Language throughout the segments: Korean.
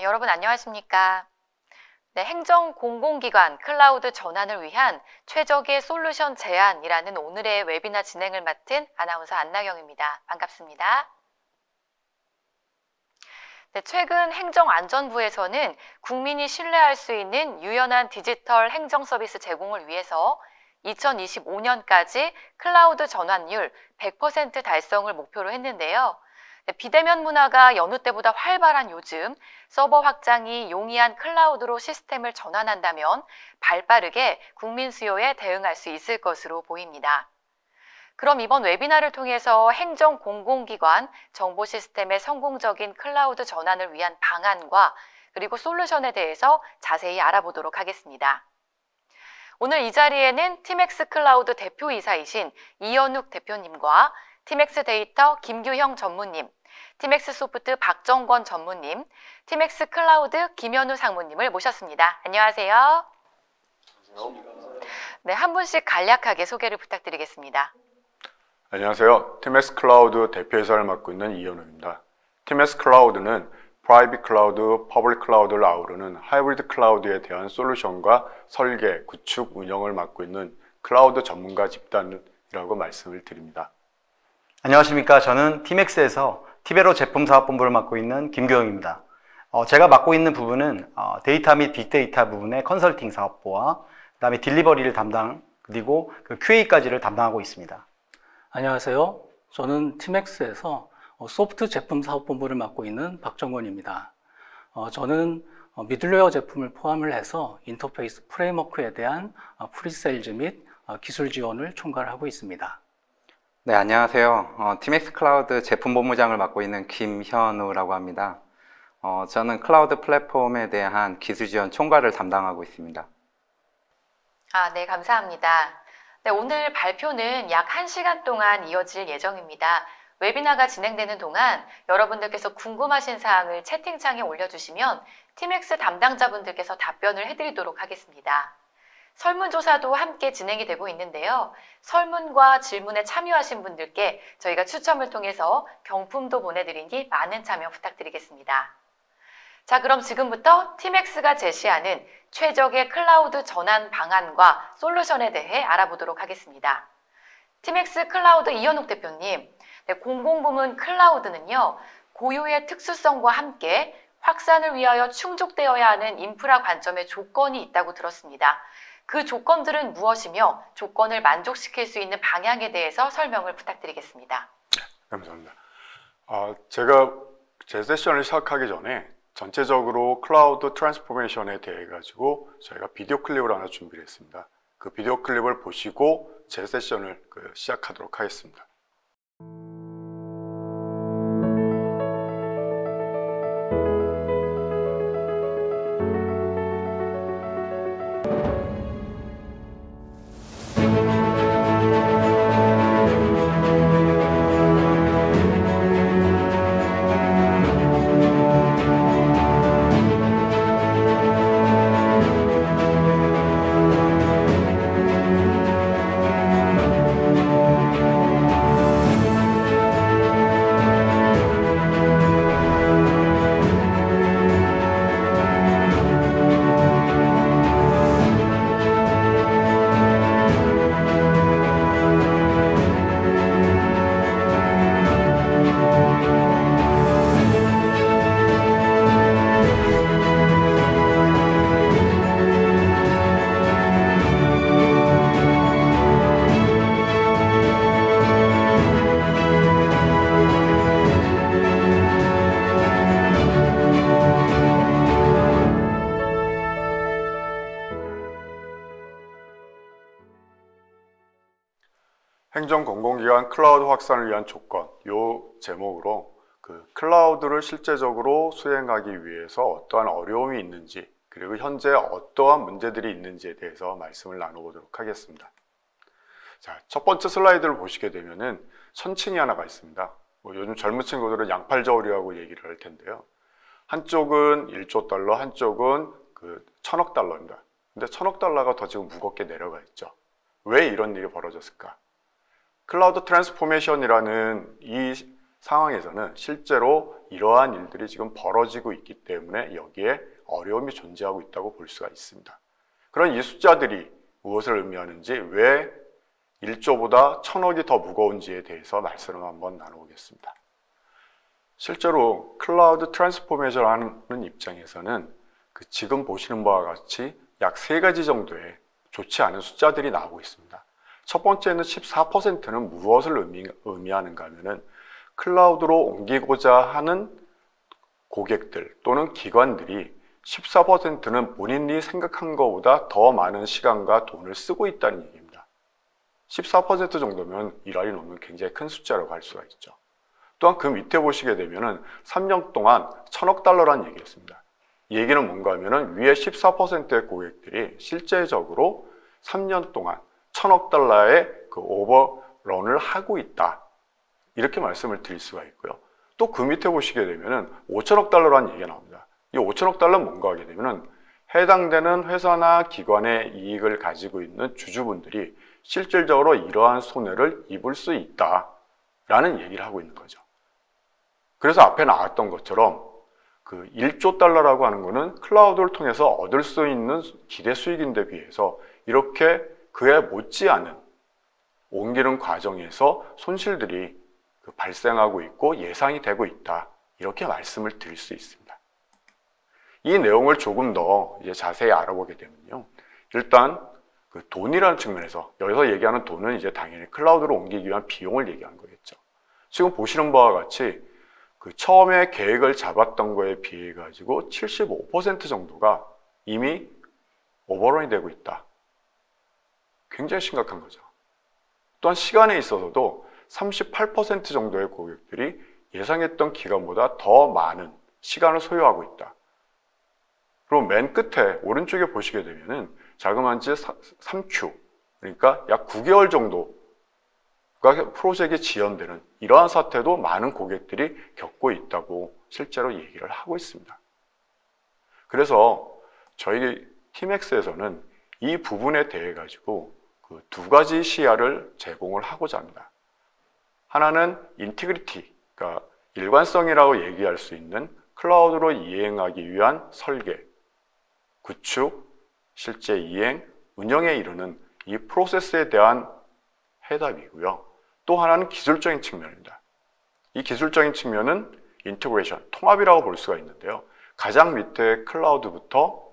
네, 여러분 안녕하십니까? 네, 행정 공공기관 클라우드 전환을 위한 최적의 솔루션 제안이라는 오늘의 웨비나 진행을 맡은 아나운서 안나경입니다. 반갑습니다. 네, 최근 행정안전부에서는 국민이 신뢰할 수 있는 유연한 디지털 행정 서비스 제공을 위해서 2025년까지 클라우드 전환율 100% 달성을 목표로 했는데요. 네, 비대면 문화가 여느 때보다 활발한 요즘 서버 확장이 용이한 클라우드로 시스템을 전환한다면 발빠르게 국민 수요에 대응할 수 있을 것으로 보입니다. 그럼 이번 webinar를 통해서 행정 공공기관 정보 시스템의 성공적인 클라우드 전환을 위한 방안과 그리고 솔루션에 대해서 자세히 알아보도록 하겠습니다. 오늘 이 자리에는 티맥스 클라우드 대표이사이신 이현욱 대표님과 티맥스 데이터 김규형 전무님, 티맥스 소프트 박정권 전무님, 티맥스 클라우드 김현우 상무님을 모셨습니다. 안녕하세요. 네, 한 분씩 간략하게 소개를 부탁드리겠습니다. 안녕하세요. 티맥스 클라우드 대표이사를 맡고 있는 이현우입니다. 티맥스 클라우드는 private cloud, public cloud를 아우르는 hybrid cloud에 대한 솔루션과 설계, 구축, 운영을 맡고 있는 클라우드 전문가 집단이라고 말씀을 드립니다. 안녕하십니까. 저는 티맥스에서 티베로 제품 사업본부를 맡고 있는 김교영입니다. 어, 제가 맡고 있는 부분은 어, 데이터 및 빅데이터 부분의 컨설팅 사업부와 그다음에 delivery를 담당 그리고 그 QA까지를 담당하고 있습니다. 안녕하세요. 저는 티맥스에서 어, 소프트 제품 사업본부를 맡고 있는 박정권입니다. 어, 저는 어, 미들웨어 제품을 포함을 해서 인터페이스 framework에 대한 presales 및 기술 지원을 총괄하고 있습니다. 네, 안녕하세요. 어, 티맥스 클라우드 제품 본부장을 맡고 있는 김현우라고 합니다. 어, 저는 클라우드 플랫폼에 대한 기술 지원 총괄을 담당하고 있습니다. 아, 네, 감사합니다. 네, 오늘 발표는 약 1시간 동안 이어질 예정입니다. webinar가 진행되는 동안 여러분들께서 궁금하신 사항을 채팅창에 올려주시면 티맥스 담당자분들께서 답변을 해드리도록 하겠습니다. 설문조사도 함께 진행이 되고 있는데요. 설문과 질문에 참여하신 분들께 저희가 추첨을 통해서 경품도 보내드리니 많은 참여 부탁드리겠습니다. 자, 그럼 지금부터 티맥스가 제시하는 최적의 클라우드 전환 방안과 솔루션에 대해 알아보도록 하겠습니다. 티맥스 클라우드 이현욱 대표님, 네, 공공부문 클라우드는요, 고유의 특수성과 함께 확산을 위하여 충족되어야 하는 인프라 관점의 조건이 있다고 들었습니다. 그 조건들은 무엇이며 조건을 만족시킬 수 있는 방향에 대해서 설명을 부탁드리겠습니다. 감사합니다. 아, 제가 제 세션을 시작하기 전에 전체적으로 cloud transformation에 대해 가지고 저희가 비디오 클립을 하나 준비를 했습니다. 그 비디오 클립을 보시고 제 세션을 그 시작하도록 하겠습니다. 행정 공공기관 클라우드 확산을 위한 조건 요 제목으로 그 클라우드를 실제적으로 수행하기 위해서 어떠한 어려움이 있는지 그리고 현재 어떠한 문제들이 있는지에 대해서 말씀을 나눠보도록 하겠습니다. 자, 첫 번째 슬라이드를 보시게 되면은 천칭이 하나가 있습니다. 뭐 요즘 젊은 친구들은 양팔 저울이라고 얘기를 할 텐데요. 한쪽은 1조 달러, 한쪽은 그 천억 달러입니다. 근데 천억 달러가 더 지금 무겁게 내려가 있죠. 왜 이런 일이 벌어졌을까? cloud transformation이라는 이 상황에서는 실제로 이러한 일들이 지금 벌어지고 있기 때문에 여기에 어려움이 존재하고 있다고 볼 수가 있습니다. 그런 이 숫자들이 무엇을 의미하는지 왜 1조보다 천억이 더 무거운지에 대해서 말씀을 한번 나눠보겠습니다. 실제로 cloud transformation 하는 입장에서는 그 지금 보시는 바와 같이 약 세 가지 정도의 좋지 않은 숫자들이 나오고 있습니다. 첫 번째는 14%는 무엇을 의미, 의미하는가 하면은 클라우드로 옮기고자 하는 고객들 또는 기관들이 14%는 본인이 생각한 것보다 더 많은 시간과 돈을 쓰고 있다는 얘기입니다. 14% 정도면 일할이 놓으면 굉장히 큰 숫자라고 할 수가 있죠. 또한 그 밑에 보시게 되면 은 3년 동안 천억 달러라는 얘기였습니다. 이 얘기는 뭔가 하면 은 위에 14%의 고객들이 실제적으로 3년 동안 천억 달러의 그 오버런을 하고 있다. 이렇게 말씀을 드릴 수가 있고요. 또 그 밑에 보시게 되면은 5천억 달러라는 얘기가 나옵니다. 이 5천억 달러는 뭔가 하게 되면은 해당되는 회사나 기관의 이익을 가지고 있는 주주분들이 실질적으로 이러한 손해를 입을 수 있다라는 얘기를 하고 있는 거죠. 그래서 앞에 나왔던 것처럼 그 1조 달러라고 하는 거는 클라우드를 통해서 얻을 수 있는 기대 수익인데 비해서 이렇게 그에 못지않은 옮기는 과정에서 손실들이 그 발생하고 있고 예상이 되고 있다. 이렇게 말씀을 드릴 수 있습니다. 이 내용을 조금 더 이제 자세히 알아보게 되면요. 일단 그 돈이라는 측면에서 여기서 얘기하는 돈은 이제 당연히 클라우드로 옮기기 위한 비용을 얘기하는 거겠죠. 지금 보시는 바와 같이 그 처음에 계획을 잡았던 거에 비해 가지고 75% 정도가 이미 오버런이 되고 있다. 굉장히 심각한 거죠. 또한 시간에 있어서도 38% 정도의 고객들이 예상했던 기간보다 더 많은 시간을 소요하고 있다. 그리고 맨 끝에 오른쪽에 보시게 되면 은 자그만치 3Q, 그러니까 약 9개월 정도가 프로젝트에 지연되는 이러한 사태도 많은 고객들이 겪고 있다고 실제로 얘기를 하고 있습니다. 그래서 저희 팀엑스에서는 이 부분에 대해 가지고 그 두 가지 시야를 제공을 하고자 합니다. 하나는 인티그리티, 그러니까 일관성이라고 얘기할 수 있는 클라우드로 이행하기 위한 설계, 구축, 실제 이행, 운영에 이르는 이 프로세스에 대한 해답이고요. 또 하나는 기술적인 측면입니다. 이 기술적인 측면은 integration, 통합이라고 볼 수가 있는데요. 가장 밑에 클라우드부터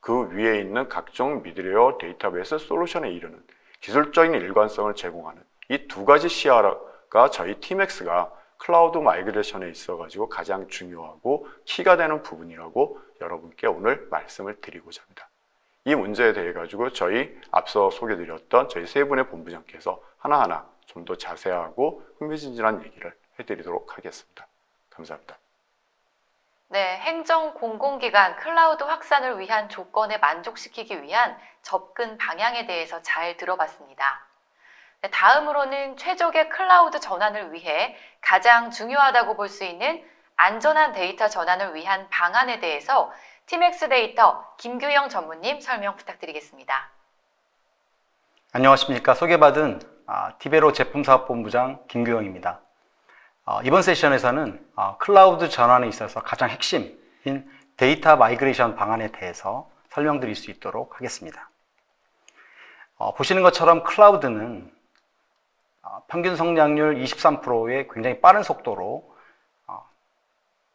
그 위에 있는 각종 미들웨어 데이터베이스 솔루션에 이르는 기술적인 일관성을 제공하는 이 두 가지 시야가 저희 티맥스가 cloud migration에 있어가지고 가장 중요하고 키가 되는 부분이라고 여러분께 오늘 말씀을 드리고자 합니다. 이 문제에 대해 가지고 저희 앞서 소개드렸던 저희 세 분의 본부장께서 하나하나 좀 더 자세하고 흥미진진한 얘기를 해드리도록 하겠습니다. 감사합니다. 네, 행정 공공기관 클라우드 확산을 위한 조건에 만족시키기 위한 접근 방향에 대해서 잘 들어봤습니다. 네, 다음으로는 최적의 클라우드 전환을 위해 가장 중요하다고 볼 수 있는 안전한 데이터 전환을 위한 방안에 대해서 티맥스 데이터 김규영 전무님 설명 부탁드리겠습니다. 안녕하십니까. 소개받은 아, 티베로 제품사업본부장 김규영입니다. 어, 이번 세션에서는 어, 클라우드 전환에 있어서 가장 핵심인 data migration 방안에 대해서 설명드릴 수 있도록 하겠습니다. 어, 보시는 것처럼 클라우드는 어, 평균 성장률 23%의 굉장히 빠른 속도로 어,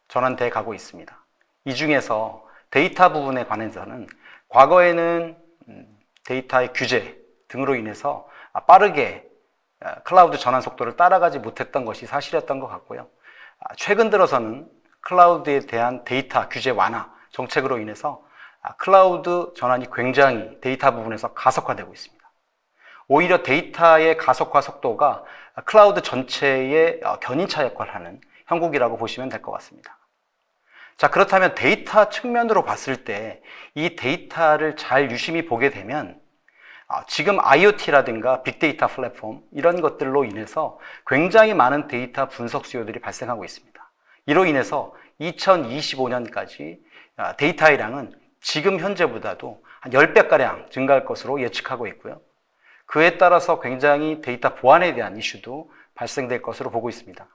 전환돼 가고 있습니다. 이 중에서 데이터 부분에 관해서는 과거에는 음, 데이터의 규제 등으로 인해서 아, 빠르게 어, 클라우드 전환 속도를 따라가지 못했던 것이 사실이었던 것 같고요. 아, 최근 들어서는 클라우드에 대한 데이터 규제 완화 정책으로 인해서 아, 클라우드 전환이 굉장히 데이터 부분에서 가속화되고 있습니다. 오히려 데이터의 가속화 속도가 클라우드 전체의 어, 견인차 역할을 하는 형국이라고 보시면 될 것 같습니다. 자, 그렇다면 데이터 측면으로 봤을 때 이 데이터를 잘 유심히 보게 되면 아, 지금 IoT라든가 빅데이터 플랫폼 이런 것들로 인해서 굉장히 많은 데이터 분석 수요들이 발생하고 있습니다. 이로 인해서 2025년까지 아, 데이터의 양은 지금 현재보다도 한 10배가량 증가할 것으로 예측하고 있고요. 그에 따라서 굉장히 데이터 보안에 대한 이슈도 발생될 것으로 보고 있습니다.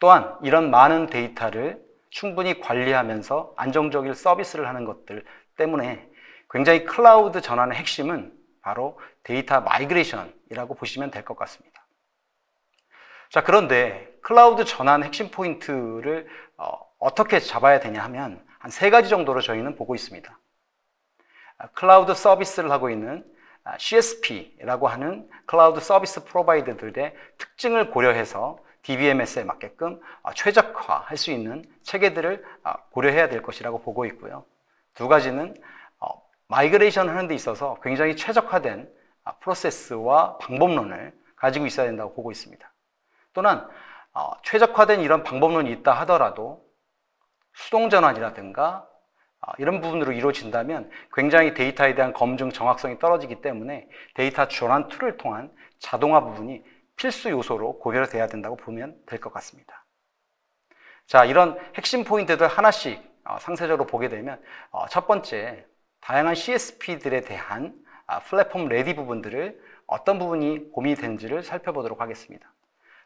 또한 이런 많은 데이터를 충분히 관리하면서 안정적인 서비스를 하는 것들 때문에 굉장히 클라우드 전환의 핵심은 바로 데이터 migration이라고 보시면 될 것 같습니다. 자, 그런데 클라우드 전환 핵심 포인트를 어, 떻게 잡아야 되냐 하면 한 세 가지 정도로 저희는 보고 있습니다. 아, 클라우드 서비스를 하고 있는 아, CSP라고 하는 cloud service provider들의 특징을 고려해서 DBMS에 맞게끔 아, 최적화할 수 있는 체계들을 아, 고려해야 될 것이라고 보고 있고요. 두 가지는 어, migration 하는 데 있어서 굉장히 최적화된 프로세스와 방법론을 가지고 있어야 된다고 보고 있습니다. 또는 어, 최적화된 이런 방법론이 있다 하더라도 수동 전환이라든가 어, 이런 부분으로 이루어진다면 굉장히 데이터에 대한 검증 정확성이 떨어지기 때문에 데이터 전환 툴을 통한 자동화 부분이 필수 요소로 고려돼야 된다고 보면 될 것 같습니다. 자, 이런 핵심 포인트들 하나씩 어, 상세적으로 보게 되면 어, 첫 번째, 다양한 CSP들에 대한 아, 플랫폼 ready 부분들을 어떤 부분이 고민이 되는지를 살펴보도록 하겠습니다.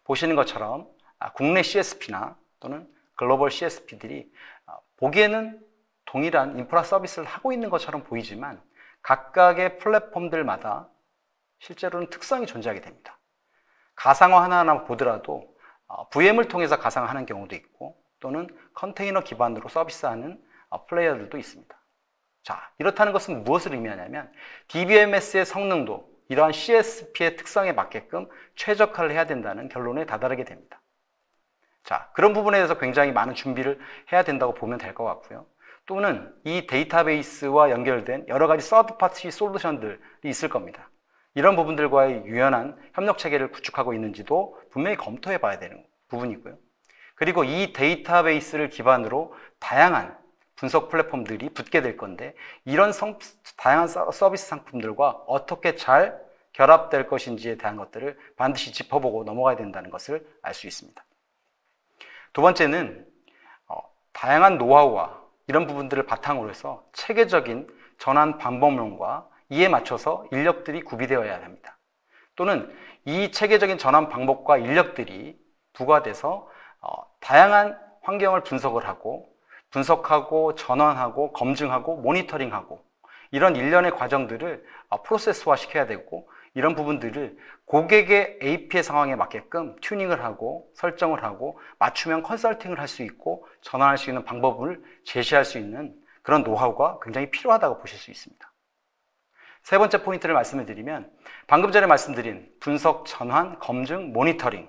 보시는 것처럼 아, 국내 CSP나 또는 글로벌 CSP들이 아, 보기에는 동일한 인프라 서비스를 하고 있는 것처럼 보이지만 각각의 플랫폼들마다 실제로는 특성이 존재하게 됩니다. 가상화 하나하나 보더라도 어, VM을 통해서 가상화하는 경우도 있고 또는 컨테이너 기반으로 서비스하는 어, 플레이어들도 있습니다. 자, 이렇다는 것은 무엇을 의미하냐면 DBMS의 성능도 이러한 CSP의 특성에 맞게끔 최적화를 해야 된다는 결론에 다다르게 됩니다. 자, 그런 부분에 대해서 굉장히 많은 준비를 해야 된다고 보면 될 것 같고요. 또는 이 데이터베이스와 연결된 여러 가지 서드 파티 솔루션들이 있을 겁니다. 이런 부분들과의 유연한 협력 체계를 구축하고 있는지도 분명히 검토해 봐야 되는 부분이고요. 그리고 이 데이터베이스를 기반으로 다양한 분석 플랫폼들이 붙게 될 건데 이런 성, 다양한 서비스 상품들과 어떻게 잘 결합될 것인지에 대한 것들을 반드시 짚어보고 넘어가야 된다는 것을 알 수 있습니다. 두 번째는 어, 다양한 노하우와 이런 부분들을 바탕으로 해서 체계적인 전환 방법론과 이에 맞춰서 인력들이 구비되어야 합니다. 또는 이 체계적인 전환 방법과 인력들이 부과돼서 어, 다양한 환경을 분석을 하고 분석하고 전환하고 검증하고 모니터링하고 이런 일련의 과정들을 어, 프로세스화 시켜야 되고 이런 부분들을 고객의 AP의 상황에 맞게끔 튜닝을 하고 설정을 하고 맞춤형 컨설팅을 할 수 있고 전환할 수 있는 방법을 제시할 수 있는 그런 노하우가 굉장히 필요하다고 보실 수 있습니다. 세 번째 포인트를 말씀을 드리면 방금 전에 말씀드린 분석, 전환, 검증, 모니터링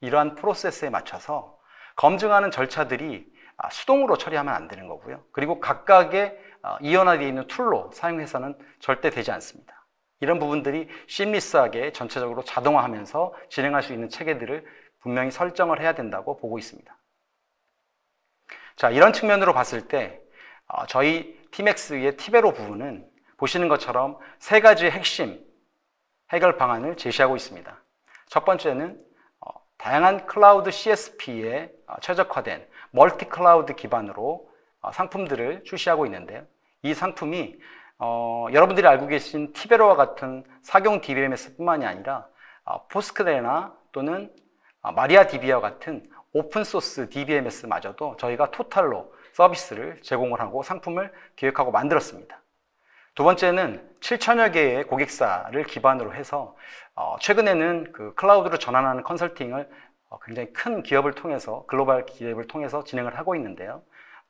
이러한 프로세스에 맞춰서 검증하는 절차들이 아, 수동으로 처리하면 안 되는 거고요. 그리고 각각의 아, 이원화되어 있는 툴로 사용해서는 절대 되지 않습니다. 이런 부분들이 seamless하게 전체적으로 자동화하면서 진행할 수 있는 체계들을 분명히 설정을 해야 된다고 보고 있습니다. 자, 이런 측면으로 봤을 때 어, 저희 티맥스의 티베로 부분은 보시는 것처럼 세 가지의 핵심 해결 방안을 제시하고 있습니다. 첫 번째는 어, 다양한 클라우드 CSP에 어, 최적화된 멀티 클라우드 기반으로 상품들을 출시하고 있는데요. 이 상품이 어, 여러분들이 알고 계신 티베로와 같은 상용 DBMS뿐만이 아니라 어, Postgre나 또는 어, MariaDB와 같은 오픈 소스 DBMS마저도 저희가 total로 서비스를 제공을 하고 상품을 기획하고 만들었습니다. 두 번째는 7천여 개의 고객사를 기반으로 해서 어, 최근에는 그 클라우드로 전환하는 컨설팅을 어, 굉장히 큰 기업을 통해서 글로벌 기업을 통해서 진행을 하고 있는데요.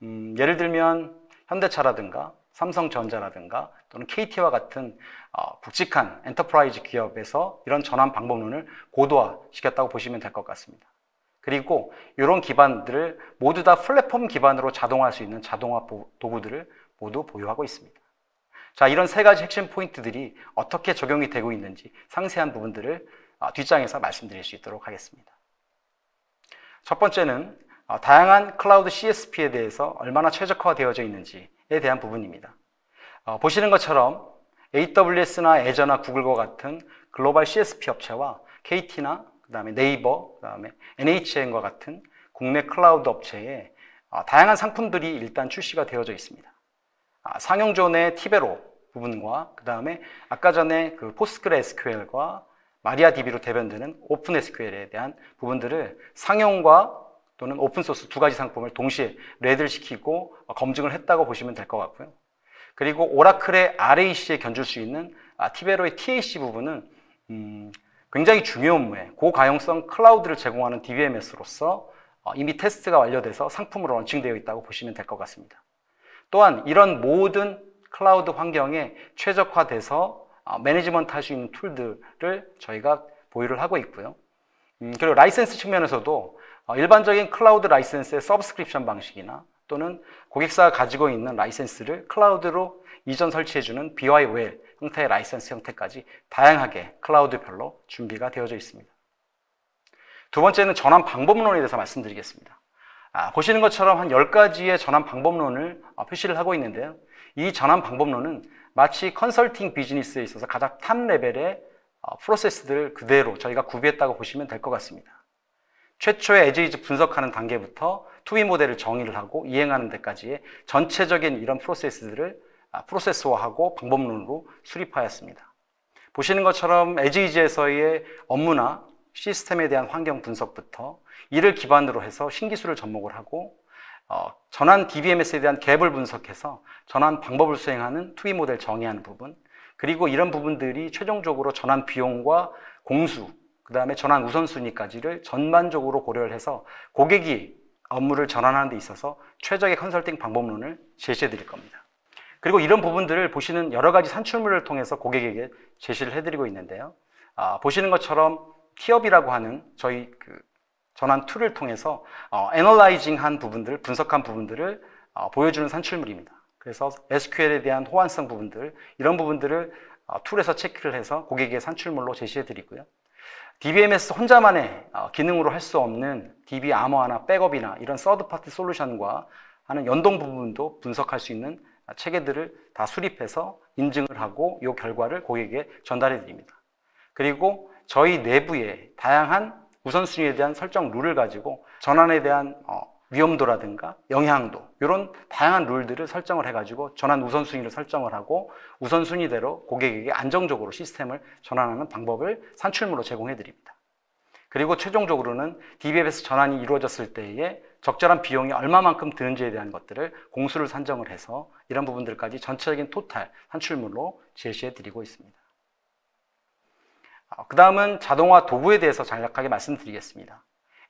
음, 예를 들면 현대차라든가 삼성전자라든가 또는 KT와 같은 어, 굵직한 enterprise 기업에서 이런 전환 방법론을 고도화시켰다고 보시면 될 것 같습니다. 그리고 이런 기반들을 모두 다 플랫폼 기반으로 자동화할 수 있는 자동화 도구들을 모두 보유하고 있습니다. 자, 이런 세 가지 핵심 포인트들이 어떻게 적용이 되고 있는지 상세한 부분들을 어, 뒷장에서 말씀드릴 수 있도록 하겠습니다. 첫 번째는 어, 다양한 클라우드 CSP에 대해서 얼마나 최적화되어져 있는지 에 대한 부분입니다. 어, 보시는 것처럼 AWS나 애저나 구글과 같은 글로벌 CSP 업체와 KT나 그다음에 네이버, 그다음에 NHN과 같은 국내 클라우드 업체에 어, 다양한 상품들이 일단 출시가 되어져 있습니다. 아, 상용존의 티베로 부분과 그다음에 아까 전에 그 PostgreSQL과 MariaDB로 대변되는 오픈 SQL에 대한 부분들을 상용과 또는 오픈소스 두 가지 상품을 동시에 ready를 시키고 어, 검증을 했다고 보시면 될 것 같고요. 그리고 오라클의 RAC에 견줄 수 있는 아, 티베로의 TAC 부분은 음, 굉장히 중요한 업무에 고가용성 클라우드를 제공하는 DBMS로서 어, 이미 테스트가 완료돼서 상품으로 런칭되어 있다고 보시면 될 것 같습니다. 또한 이런 모든 클라우드 환경에 최적화돼서 어, 매니지먼트 할 수 있는 툴들을 저희가 보유를 하고 있고요. 음, 그리고 라이센스 측면에서도 어, 일반적인 클라우드 라이센스의 subscription 방식이나 또는 고객사가 가지고 있는 라이센스를 클라우드로 이전 설치해주는 BYOL 형태의 라이센스 형태까지 다양하게 클라우드별로 준비가 되어져 있습니다. 두 번째는 전환 방법론에 대해서 말씀드리겠습니다. 아, 보시는 것처럼 한 10가지의 전환 방법론을 어, 표시를 하고 있는데요. 이 전환 방법론은 마치 컨설팅 비즈니스에 있어서 가장 top level의 어, 프로세스들을 그대로 저희가 구비했다고 보시면 될 것 같습니다. 최초의 as-is 분석하는 단계부터 to-be 모델을 정의를 하고 이행하는 데까지의 전체적인 이런 프로세스들을 아, 프로세스화하고 방법론으로 수립하였습니다. 보시는 것처럼 as-is에서의 업무나 시스템에 대한 환경 분석부터 이를 기반으로 해서 신기술을 접목을 하고 어, 전환 DBMS에 대한 갭을 분석해서 전환 방법을 수행하는 to-be 모델 정의하는 부분 그리고 이런 부분들이 최종적으로 전환 비용과 공수 그 다음에 전환 우선순위까지를 전반적으로 고려를 해서 고객이 업무를 전환하는 데 있어서 최적의 컨설팅 방법론을 제시해 드릴 겁니다. 그리고 이런 부분들을 보시는 여러 가지 산출물을 통해서 고객에게 제시를 해드리고 있는데요. 아, 보시는 것처럼 T-Up이라고 하는 저희 그 전환 툴을 통해서 어, analyzing 한 부분들, 분석한 부분들을 어, 보여주는 산출물입니다. 그래서 SQL에 대한 호환성 부분들, 이런 부분들을 어, 툴에서 체크를 해서 고객에게 산출물로 제시해 드리고요. DBMS 혼자만의 어, 기능으로 할 수 없는 DB 암호화나 백업이나 이런 third party 솔루션과 하는 연동 부분도 분석할 수 있는 체계들을 다 수립해서 인증을 하고 이 결과를 고객에게 전달해 드립니다. 그리고 저희 내부에 다양한 우선순위에 대한 설정 룰을 가지고 전환에 대한 어, 위험도라든가 영향도 이런 다양한 룰들을 설정을 해가지고 전환 우선순위를 설정을 하고 우선순위대로 고객에게 안정적으로 시스템을 전환하는 방법을 산출물로 제공해 드립니다. 그리고 최종적으로는 DBMS 전환이 이루어졌을 때에 적절한 비용이 얼마만큼 드는지에 대한 것들을 공수를 산정을 해서 이런 부분들까지 전체적인 토탈 산출물로 제시해 드리고 있습니다. 그 다음은 자동화 도구에 대해서 간략하게 말씀드리겠습니다.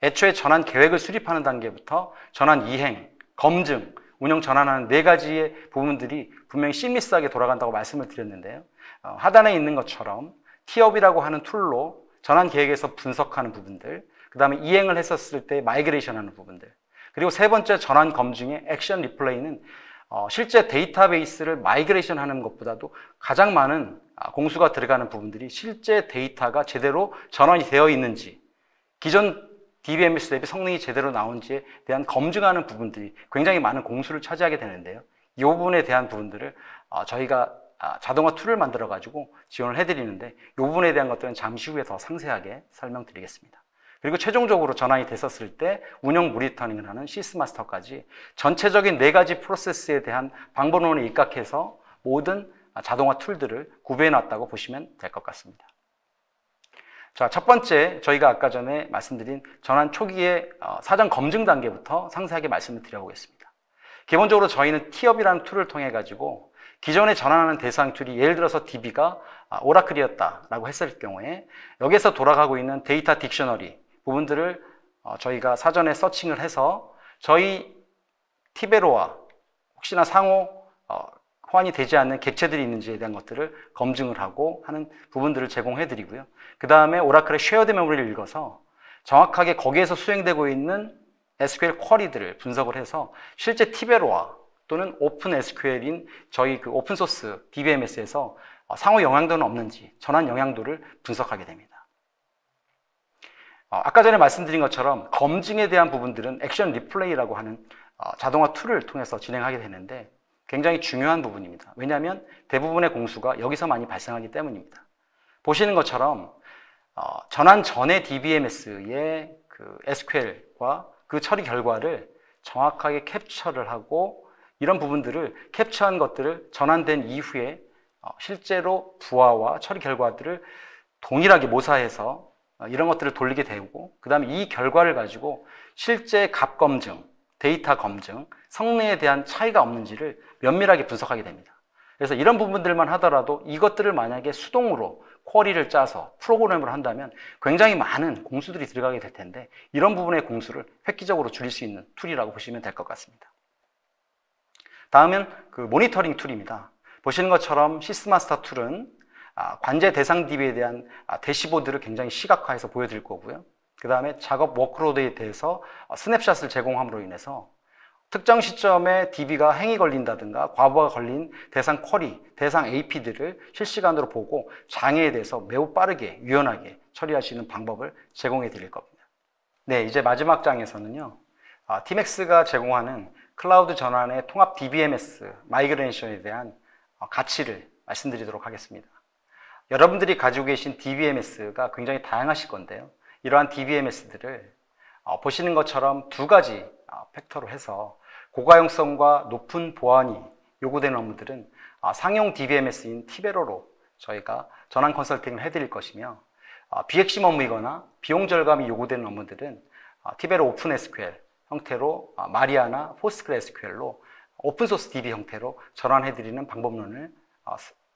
애초에 전환 계획을 수립하는 단계부터 전환 이행, 검증, 운영 전환하는 네 가지의 부분들이 분명히 seamless하게 돌아간다고 말씀을 드렸는데요. 어, 하단에 있는 것처럼 T-Up이라고 하는 툴로 전환 계획에서 분석하는 부분들, 그 다음에 이행을 했었을 때 migration 하는 부분들, 그리고 세 번째 전환 검증의 Action Replay는 어, 실제 데이터베이스를 migration 하는 것보다도 가장 많은 아, 공수가 들어가는 부분들이 실제 데이터가 제대로 전환이 되어 있는지, 기존 DBMS 대비 성능이 제대로 나온지에 대한 검증하는 부분들이 굉장히 많은 공수를 차지하게 되는데요. 이 부분에 대한 부분들을 어, 저희가 아, 자동화 툴을 만들어 가지고 지원을 해드리는데 이 부분에 대한 것들은 잠시 후에 더 상세하게 설명드리겠습니다. 그리고 최종적으로 전환이 됐었을 때 운영 모니터링을 하는 SysMaster까지 전체적인 네 가지 프로세스에 대한 방법론에 입각해서 모든 자동화 툴들을 구비해 놨다고 보시면 될 것 같습니다. 자, 첫 번째 저희가 아까 전에 말씀드린 전환 초기의 어, 사전 검증 단계부터 상세하게 말씀을 드려보겠습니다. 기본적으로 저희는 T-Up이라는 툴을 통해 가지고 기존에 전환하는 대상 툴이 예를 들어서 DB가 아, 오라클이었다라고 했을 경우에 여기서 돌아가고 있는 데이터 dictionary 부분들을 어, 저희가 사전에 searching을 해서 저희 Tibero와 혹시나 상호 어, 호환이 되지 않는 객체들이 있는지에 대한 것들을 검증을 하고 하는 부분들을 제공해 드리고요. 그 다음에 오라클의 shared memory를 읽어서 정확하게 거기에서 수행되고 있는 SQL query들을 분석을 해서 실제 Tibero와 또는 Open SQL인 저희 그 오픈소스 DBMS에서 상호 영향도는 없는지 전환 영향도를 분석하게 됩니다. 어, 아까 전에 말씀드린 것처럼 검증에 대한 부분들은 Action Replay라고 하는 어, 자동화 툴을 통해서 진행하게 되는데 굉장히 중요한 부분입니다. 왜냐하면 대부분의 공수가 여기서 많이 발생하기 때문입니다. 보시는 것처럼 어, 전환 전의 DBMS의 그 SQL과 그 처리 결과를 정확하게 캡처를 하고 이런 부분들을 캡처한 것들을 전환된 이후에 어, 실제로 부하와 처리 결과들을 동일하게 모사해서 어, 이런 것들을 돌리게 되고 그 다음에 이 결과를 가지고 실제 값 검증, 데이터 검증, 성능에 대한 차이가 없는지를 면밀하게 분석하게 됩니다. 그래서 이런 부분들만 하더라도 이것들을 만약에 수동으로 query를 짜서 프로그램을 한다면 굉장히 많은 공수들이 들어가게 될 텐데 이런 부분의 공수를 획기적으로 줄일 수 있는 툴이라고 보시면 될 것 같습니다. 다음은 그 모니터링 툴입니다. 보시는 것처럼 SysMaster 툴은 아, 관제 대상 DB에 대한 아, dashboard를 굉장히 시각화해서 보여드릴 거고요. 그 다음에 작업 workload에 대해서 어, snapshot을 제공함으로 인해서 특정 시점에 DB가 hang이 걸린다든가 과부하가 걸린 대상 query, 대상 AP들을 실시간으로 보고 장애에 대해서 매우 빠르게, 유연하게 처리할 수 있는 방법을 제공해 드릴 겁니다. 네, 이제 마지막 장에서는요. 아, 티맥스가 제공하는 클라우드 전환의 통합 DBMS migration에 대한 어, 가치를 말씀드리도록 하겠습니다. 여러분들이 가지고 계신 DBMS가 굉장히 다양하실 건데요. 이러한 DBMS들을 어, 보시는 것처럼 두 가지 어, factor로 해서 고가용성과 높은 보안이 요구되는 업무들은 어, 상용 DBMS인 Tibero로 저희가 전환 컨설팅을 해드릴 것이며 어, 비핵심 업무이거나 비용 절감이 요구되는 업무들은 어, Tibero Open SQL 형태로 어, Maria나 PostgreSQL로 오픈소스 DB 형태로 전환해드리는 방법론을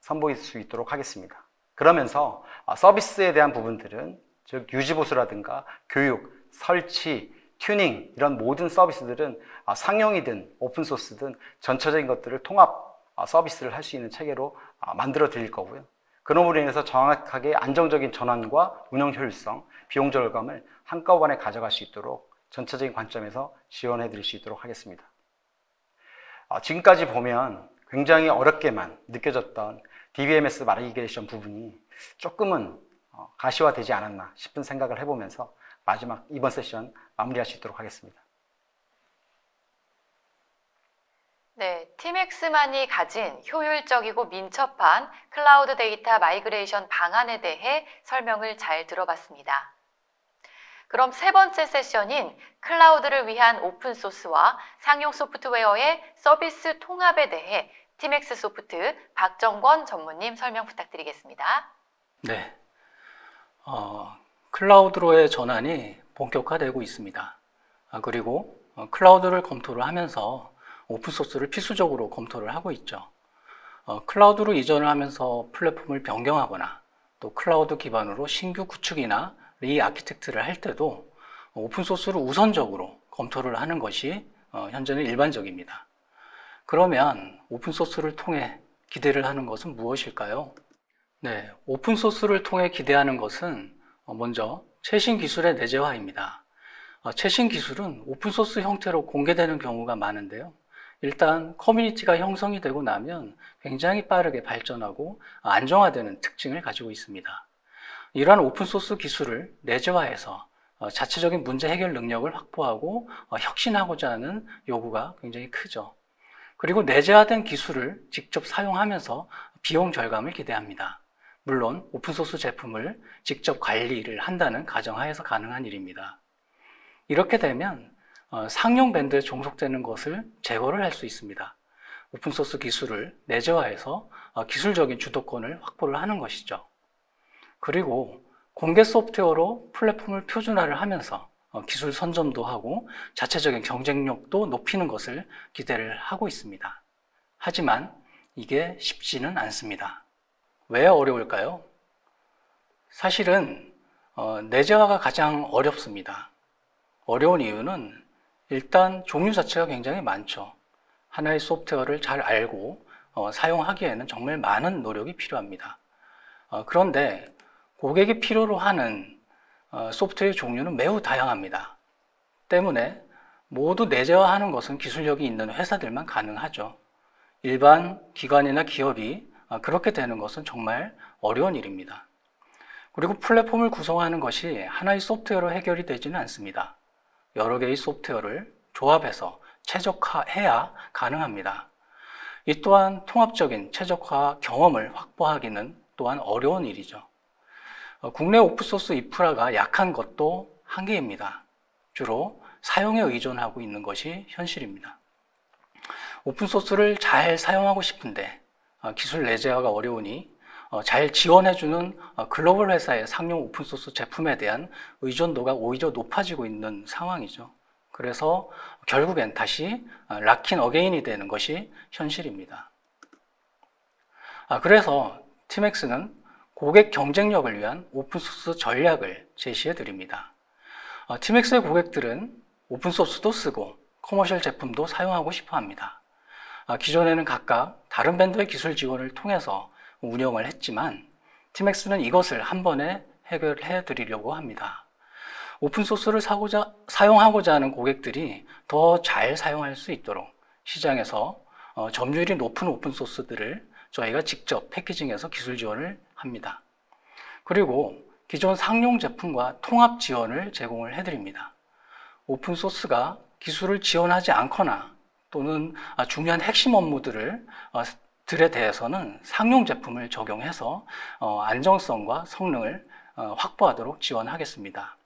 선보일 수 있도록 하겠습니다. 그러면서 어, 서비스에 대한 부분들은 즉 유지보수라든가 교육, 설치, 튜닝 이런 모든 서비스들은 아, 상용이든 오픈소스든 전체적인 것들을 통합 아, 서비스를 할 수 있는 체계로 아, 만들어 드릴 거고요. 그럼으로 인해서 정확하게 안정적인 전환과 운영 효율성, 비용 절감을 한꺼번에 가져갈 수 있도록 전체적인 관점에서 지원해 드릴 수 있도록 하겠습니다. 아, 지금까지 보면 굉장히 어렵게만 느껴졌던 DBMS migration 부분이 조금은 어, 가시화되지 않았나 싶은 생각을 해보면서 마지막 이번 세션 마무리할 수 있도록 하겠습니다. 네, 티맥스만이 가진 효율적이고 민첩한 클라우드 데이터 migration 방안에 대해 설명을 잘 들어봤습니다. 그럼 세 번째 세션인 클라우드를 위한 오픈소스와 상용 소프트웨어의 서비스 통합에 대해 티맥스소프트 박정권 전무님 설명 부탁드리겠습니다. 네. 어, 클라우드로의 전환이 본격화되고 있습니다. 아, 그리고 어, 클라우드를 검토를 하면서 오픈소스를 필수적으로 검토를 하고 있죠. 어, 클라우드로 이전을 하면서 플랫폼을 변경하거나 또 클라우드 기반으로 신규 구축이나 re-architect를 할 때도 오픈소스를 우선적으로 검토를 하는 것이 어, 현재는 일반적입니다. 그러면 오픈소스를 통해 기대를 하는 것은 무엇일까요? 네, 오픈소스를 통해 기대하는 것은 어, 먼저 최신 기술의 내재화입니다. 어, 최신 기술은 오픈소스 형태로 공개되는 경우가 많은데요. 일단 커뮤니티가 형성이 되고 나면 굉장히 빠르게 발전하고 안정화되는 특징을 가지고 있습니다. 이러한 오픈소스 기술을 내재화해서 어, 자체적인 문제 해결 능력을 확보하고 어, 혁신하고자 하는 요구가 굉장히 크죠. 그리고 내재화된 기술을 직접 사용하면서 비용 절감을 기대합니다. 물론 오픈소스 제품을 직접 관리를 한다는 가정하에서 가능한 일입니다. 이렇게 되면 어, 상용 밴드에 종속되는 것을 제거를 할 수 있습니다. 오픈소스 기술을 내재화해서 어, 기술적인 주도권을 확보를 하는 것이죠. 그리고 공개 소프트웨어로 플랫폼을 표준화를 하면서 어, 기술 선점도 하고 자체적인 경쟁력도 높이는 것을 기대를 하고 있습니다. 하지만 이게 쉽지는 않습니다. 왜 어려울까요? 사실은 어, 내재화가 가장 어렵습니다. 어려운 이유는 일단 종류 자체가 굉장히 많죠. 하나의 소프트웨어를 잘 알고 어, 사용하기에는 정말 많은 노력이 필요합니다. 어, 그런데 고객이 필요로 하는 어, 소프트웨어 종류는 매우 다양합니다. 때문에 모두 내재화하는 것은 기술력이 있는 회사들만 가능하죠. 일반 기관이나 기업이 어, 그렇게 되는 것은 정말 어려운 일입니다. 그리고 플랫폼을 구성하는 것이 하나의 소프트웨어로 해결이 되지는 않습니다. 여러 개의 소프트웨어를 조합해서 최적화해야 가능합니다. 이 또한 통합적인 최적화 경험을 확보하기는 또한 어려운 일이죠. 어, 국내 오픈소스 인프라가 약한 것도 한계입니다. 주로 상용에 의존하고 있는 것이 현실입니다. 오픈소스를 잘 사용하고 싶은데 어, 기술 내재화가 어려우니 어, 잘 지원해주는 어, 글로벌 회사의 상용 오픈소스 제품에 대한 의존도가 오히려 높아지고 있는 상황이죠. 그래서 결국엔 다시 어, lock-in again이 되는 것이 현실입니다. 아, 그래서 티맥스는 고객 경쟁력을 위한 오픈소스 전략을 제시해 드립니다. 어, 티맥스의 고객들은 오픈소스도 쓰고 commercial 제품도 사용하고 싶어 합니다. 아, 기존에는 각각 다른 vendor의 기술 지원을 통해서 운영을 했지만 티맥스는 이것을 한 번에 해결해 드리려고 합니다. 오픈소스를 사고자, 사용하고자 하는 고객들이 더 잘 사용할 수 있도록 시장에서 어, 점유율이 높은 오픈소스들을 저희가 직접 패키징해서 기술 지원을 합니다. 그리고 기존 상용 제품과 통합 지원을 제공을 해드립니다. 오픈소스가 기술을 지원하지 않거나 또는 아, 중요한 핵심 업무들을 어, 들에 대해서는 상용 제품을 적용해서 어, 안정성과 성능을 어, 확보하도록 지원하겠습니다.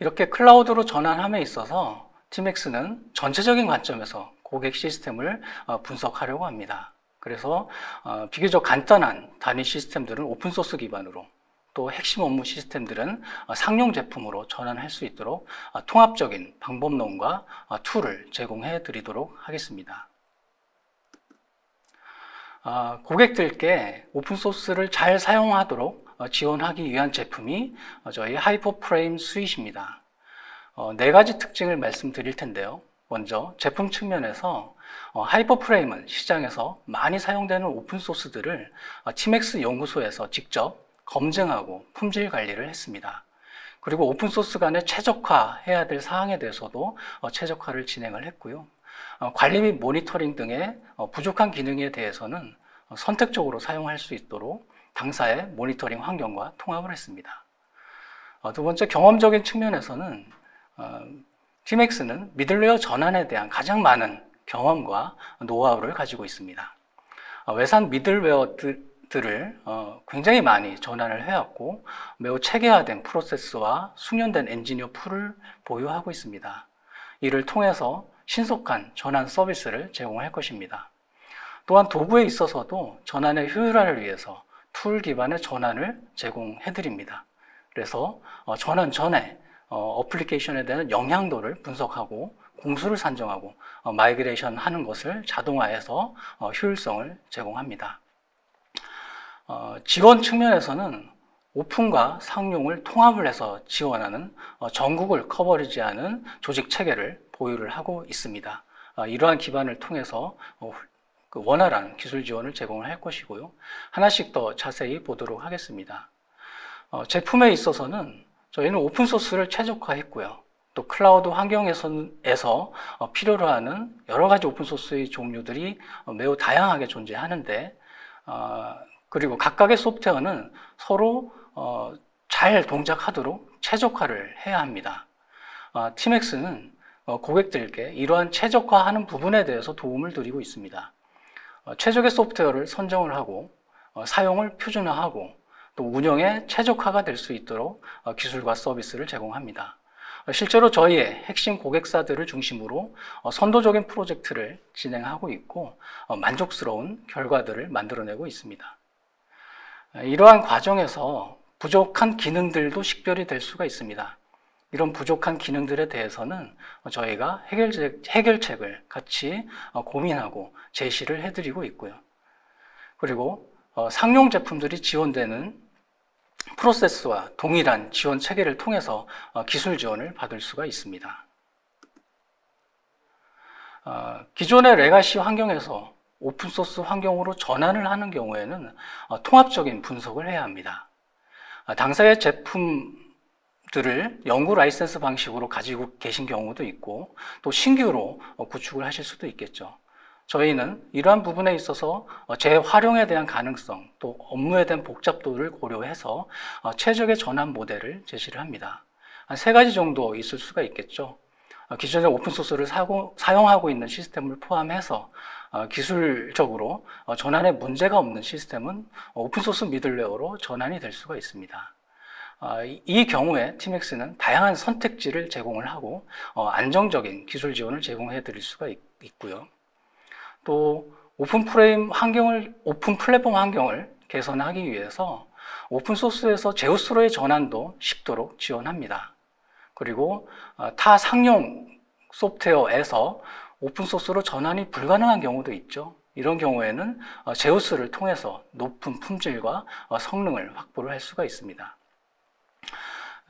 이렇게 클라우드로 전환함에 있어서 티맥스는 전체적인 관점에서 고객 시스템을 어, 분석하려고 합니다. 그래서 어, 비교적 간단한 단위 시스템들은 오픈소스 기반으로 또 핵심 업무 시스템들은 어, 상용 제품으로 전환할 수 있도록 어, 통합적인 방법론과 어, 툴을 제공해 드리도록 하겠습니다. 아, 고객들께 오픈소스를 잘 사용하도록 어, 지원하기 위한 제품이 어, 저희 하이퍼프레임 Suite입니다. 어, 네 가지 특징을 말씀드릴 텐데요. 먼저 제품 측면에서 어, 하이퍼프레임은 시장에서 많이 사용되는 오픈소스들을 어, 티맥스 연구소에서 직접 검증하고 품질 관리를 했습니다. 그리고 오픈소스 간에 최적화해야 될 사항에 대해서도 어, 최적화를 진행을 했고요. 어, 관리 및 모니터링 등의 어, 부족한 기능에 대해서는 어, 선택적으로 사용할 수 있도록 당사의 모니터링 환경과 통합을 했습니다. 어, 두 번째 경험적인 측면에서는 어, 티맥스는 미들웨어 전환에 대한 가장 많은 경험과 노하우를 가지고 있습니다. 어, 외산 미들웨어 들을 어, 굉장히 많이 전환을 해왔고 매우 체계화된 프로세스와 숙련된 엔지니어 풀을 보유하고 있습니다. 이를 통해서 신속한 전환 서비스를 제공할 것입니다. 또한 도구에 있어서도 전환의 효율화를 위해서 툴 기반의 전환을 제공해 드립니다. 그래서 어, 전환 전에 어, 어플리케이션에 대한 영향도를 분석하고 공수를 산정하고 어, migration 하는 것을 자동화해서 어, 효율성을 제공합니다. 어, 지원 측면에서는 오픈과 상용을 통합을 해서 지원하는 어, 전국을 coverage하는 조직 체계를 보유를 하고 있습니다. 어, 이러한 기반을 통해서 어, 그 원활한 기술 지원을 제공을 할 것이고요. 하나씩 더 자세히 보도록 하겠습니다. 어, 제품에 있어서는 저희는 오픈소스를 최적화했고요. 또 클라우드 환경에서 어, 필요로 하는 여러 가지 오픈소스의 종류들이 어, 매우 다양하게 존재하는데 어, 그리고 각각의 소프트웨어는 서로 어, 잘 동작하도록 최적화를 해야 합니다. 어, 티맥스는 어, 고객들께 이러한 최적화하는 부분에 대해서 도움을 드리고 있습니다. 어, 최적의 소프트웨어를 선정을 하고 어, 사용을 표준화하고 또 운영에 최적화가 될 수 있도록 어, 기술과 서비스를 제공합니다. 어, 실제로 저희의 핵심 고객사들을 중심으로 어, 선도적인 프로젝트를 진행하고 있고 어, 만족스러운 결과들을 만들어내고 있습니다. 어, 이러한 과정에서 부족한 기능들도 식별이 될 수가 있습니다. 이런 부족한 기능들에 대해서는 저희가 해결책, 해결책을 같이 어, 고민하고 제시를 해드리고 있고요. 그리고 어, 상용 제품들이 지원되는 프로세스와 동일한 지원 체계를 통해서 어, 기술 지원을 받을 수가 있습니다. 어, 기존의 레가시 환경에서 오픈소스 환경으로 전환을 하는 경우에는 어, 통합적인 분석을 해야 합니다. 어, 당사의 제품들을 영구 라이센스 방식으로 가지고 계신 경우도 있고 또 신규로 어, 구축을 하실 수도 있겠죠. 저희는 이러한 부분에 있어서 어, 재활용에 대한 가능성 또 업무에 대한 복잡도를 고려해서 어, 최적의 전환 모델을 제시를 합니다. 한 세 가지 정도 있을 수가 있겠죠. 어, 기존의 오픈소스를 사고, 사용하고 있는 시스템을 포함해서 어, 기술적으로 어, 전환에 문제가 없는 시스템은 어, 오픈소스 미들웨어로 전환이 될 수가 있습니다. 어, 이- 이 경우에 티맥스는 다양한 선택지를 제공을 하고 어, 안정적인 기술 지원을 제공해 드릴 수가 있, 있고요. 또 오픈 프레임 환경을 오픈 플랫폼 환경을 개선하기 위해서 오픈 소스에서 제우스로의 전환도 쉽도록 지원합니다. 그리고 어, 타 상용 소프트웨어에서 오픈소스로 전환이 불가능한 경우도 있죠. 이런 경우에는 어, 제우스를 통해서 높은 품질과 어, 성능을 확보를 할 수가 있습니다.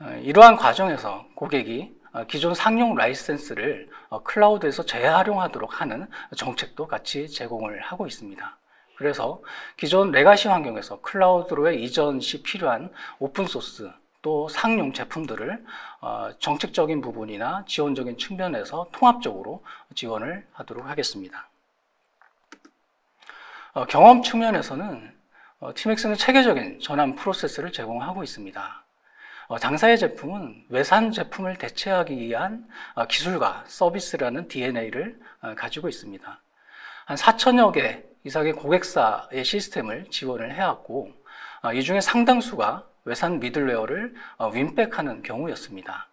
어, 이러한 과정에서 고객이 어, 기존 상용 라이센스를 어, 클라우드에서 재활용하도록 하는 정책도 같이 제공을 하고 있습니다. 그래서 기존 legacy 환경에서 클라우드로의 이전 시 필요한 오픈소스 또 상용 제품들을 어, 정책적인 부분이나 지원적인 측면에서 통합적으로 지원을 하도록 하겠습니다. 어, 경험 측면에서는 어, 팀엑스는 체계적인 전환 프로세스를 제공하고 있습니다. 어, 당사의 제품은 외산 제품을 대체하기 위한 어, 기술과 서비스라는 DNA를 어, 가지고 있습니다. 한 4천여 개 이상의 고객사의 시스템을 지원을 해왔고, 어, 이 중에 상당수가 외산 미들웨어를 어, 윈백하는 경우였습니다.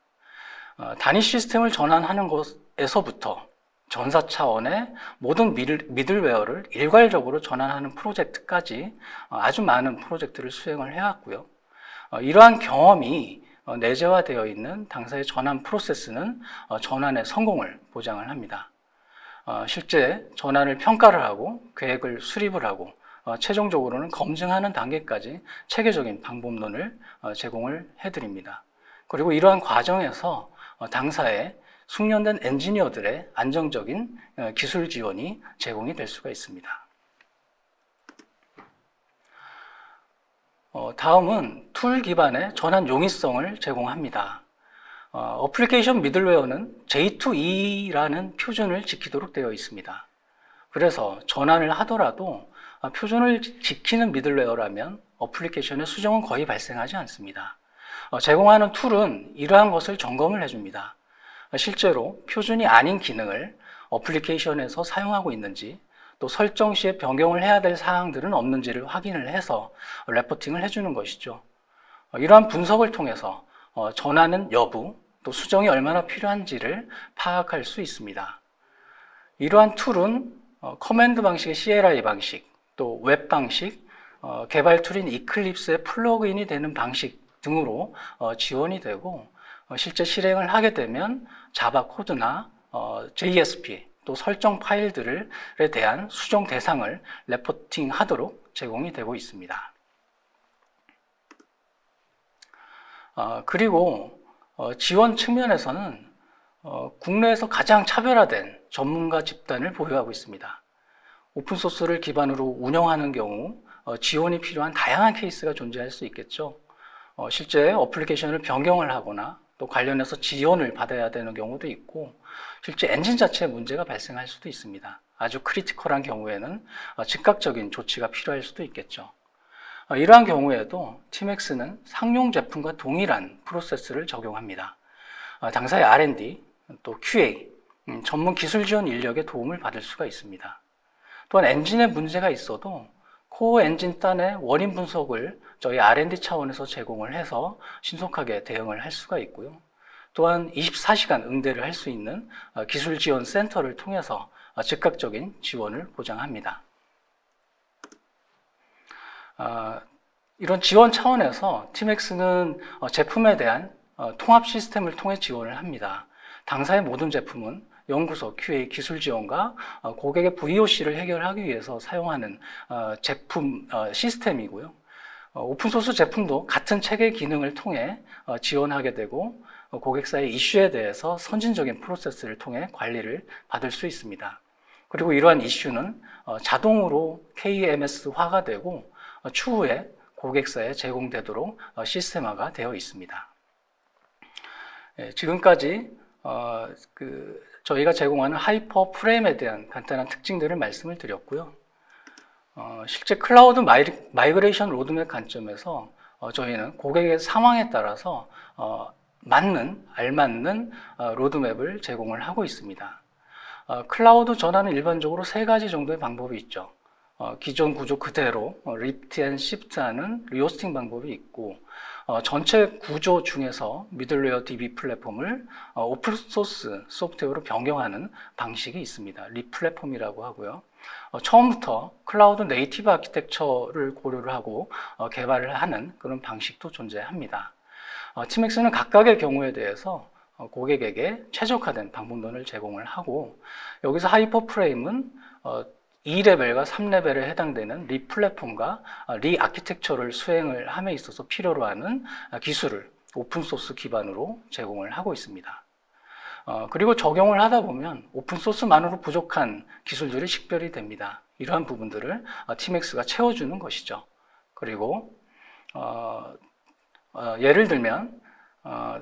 어, 단위 시스템을 전환하는 것에서부터 전사 차원의 모든 미들, 미들웨어를 일괄적으로 전환하는 프로젝트까지 어, 아주 많은 프로젝트를 수행을 해왔고요. 어, 이러한 경험이 어, 내재화되어 있는 당사의 전환 프로세스는 어, 전환의 성공을 보장을 합니다. 어, 실제 전환을 평가를 하고 계획을 수립을 하고 어, 최종적으로는 검증하는 단계까지 체계적인 방법론을 어, 제공을 해드립니다. 그리고 이러한 과정에서 어, 당사의 숙련된 엔지니어들의 안정적인 어, 기술 지원이 제공이 될 수가 있습니다. 어, 다음은 툴 기반의 전환 용이성을 제공합니다. 어, 어플리케이션 미들웨어는 J2EE라는 표준을 지키도록 되어 있습니다. 그래서 전환을 하더라도 아, 표준을 지키는 미들웨어라면 어플리케이션의 수정은 거의 발생하지 않습니다. 어, 제공하는 툴은 이러한 것을 점검을 해줍니다. 실제로 표준이 아닌 기능을 어플리케이션에서 사용하고 있는지 또 설정 시에 변경을 해야 될 사항들은 없는지를 확인을 해서 reporting을 해주는 것이죠. 어, 이러한 분석을 통해서 어, 전환은 여부 또 수정이 얼마나 필요한지를 파악할 수 있습니다. 이러한 툴은 어, command 방식의 CLI 방식 또 웹 방식 어, 개발 툴인 이클립스의 플러그인이 되는 방식 등으로 어, 지원이 되고 어, 실제 실행을 하게 되면 자바 코드나 어, JSP 또 설정 파일들에 대한 수정 대상을 reporting 하도록 제공이 되고 있습니다. 어, 그리고 어, 지원 측면에서는 어, 국내에서 가장 차별화된 전문가 집단을 보유하고 있습니다. 오픈소스를 기반으로 운영하는 경우 어, 지원이 필요한 다양한 케이스가 존재할 수 있겠죠. 어, 실제 어플리케이션을 변경을 하거나 또 관련해서 지원을 받아야 되는 경우도 있고 실제 엔진 자체에 문제가 발생할 수도 있습니다. 아주 critical한 경우에는 어, 즉각적인 조치가 필요할 수도 있겠죠. 어, 이러한 경우에도 티맥스는 상용 제품과 동일한 프로세스를 적용합니다. 어, 당사의 R&D, 또 QA, 음, 전문 기술 지원 인력의 도움을 받을 수가 있습니다. 또한 엔진에 문제가 있어도 코어 엔진 단의 원인 분석을 저희 R&D 차원에서 제공을 해서 신속하게 대응을 할 수가 있고요. 또한 24시간 응대를 할 수 있는 어, 기술 지원 센터를 통해서 어, 즉각적인 지원을 보장합니다. 어, 이런 지원 차원에서 어, 제품에 대한 어, 통합 시스템을 통해 지원을 합니다. 당사의 모든 제품은 연구소, QA, 기술 지원과 어, 고객의 VOC를 해결하기 위해서 사용하는 어, 제품 어, 시스템이고요. 어, 오픈소스 제품도 같은 체계 기능을 통해 어, 지원하게 되고 어, 고객사의 이슈에 대해서 선진적인 프로세스를 통해 관리를 받을 수 있습니다. 그리고 이러한 이슈는 어, 자동으로 KMS화가 되고 어, 추후에 고객사에 제공되도록 어, 시스템화가 되어 있습니다. 예, 지금까지 어, 그 저희가 제공하는 하이퍼 프레임에 대한 간단한 특징들을 말씀을 드렸고요. 어, 실제 클라우드 마이, migration 로드맵 관점에서 어, 저희는 고객의 상황에 따라서 어, 맞는 알맞는 어, 로드맵을 제공을 하고 있습니다. 어, 클라우드 전환은 일반적으로 세 가지 정도의 방법이 있죠. 어, 기존 구조 그대로 어, lift and shift하는 rehosting 방법이 있고 어, 전체 구조 중에서 미들웨어 DB 플랫폼을 어, 오픈소스 소프트웨어로 변경하는 방식이 있습니다. replatform이라고 하고요. 어, 처음부터 cloud native architecture를 고려를 하고 어, 개발을 하는 그런 방식도 존재합니다. 어, 티맥스는 각각의 경우에 대해서 어, 고객에게 최적화된 방법론을 제공을 하고 여기서 하이퍼 프레임은 어, 2레벨과 3레벨에 해당되는 replatform과 어, re-architecture를 수행을 함에 있어서 필요로 하는 어, 기술을 오픈소스 기반으로 제공을 하고 있습니다. 어, 그리고 적용을 하다 보면 오픈소스만으로 부족한 기술들이 식별이 됩니다. 이러한 부분들을 어, 티맥스가 채워주는 것이죠. 그리고 어, 어, 예를 들면 어,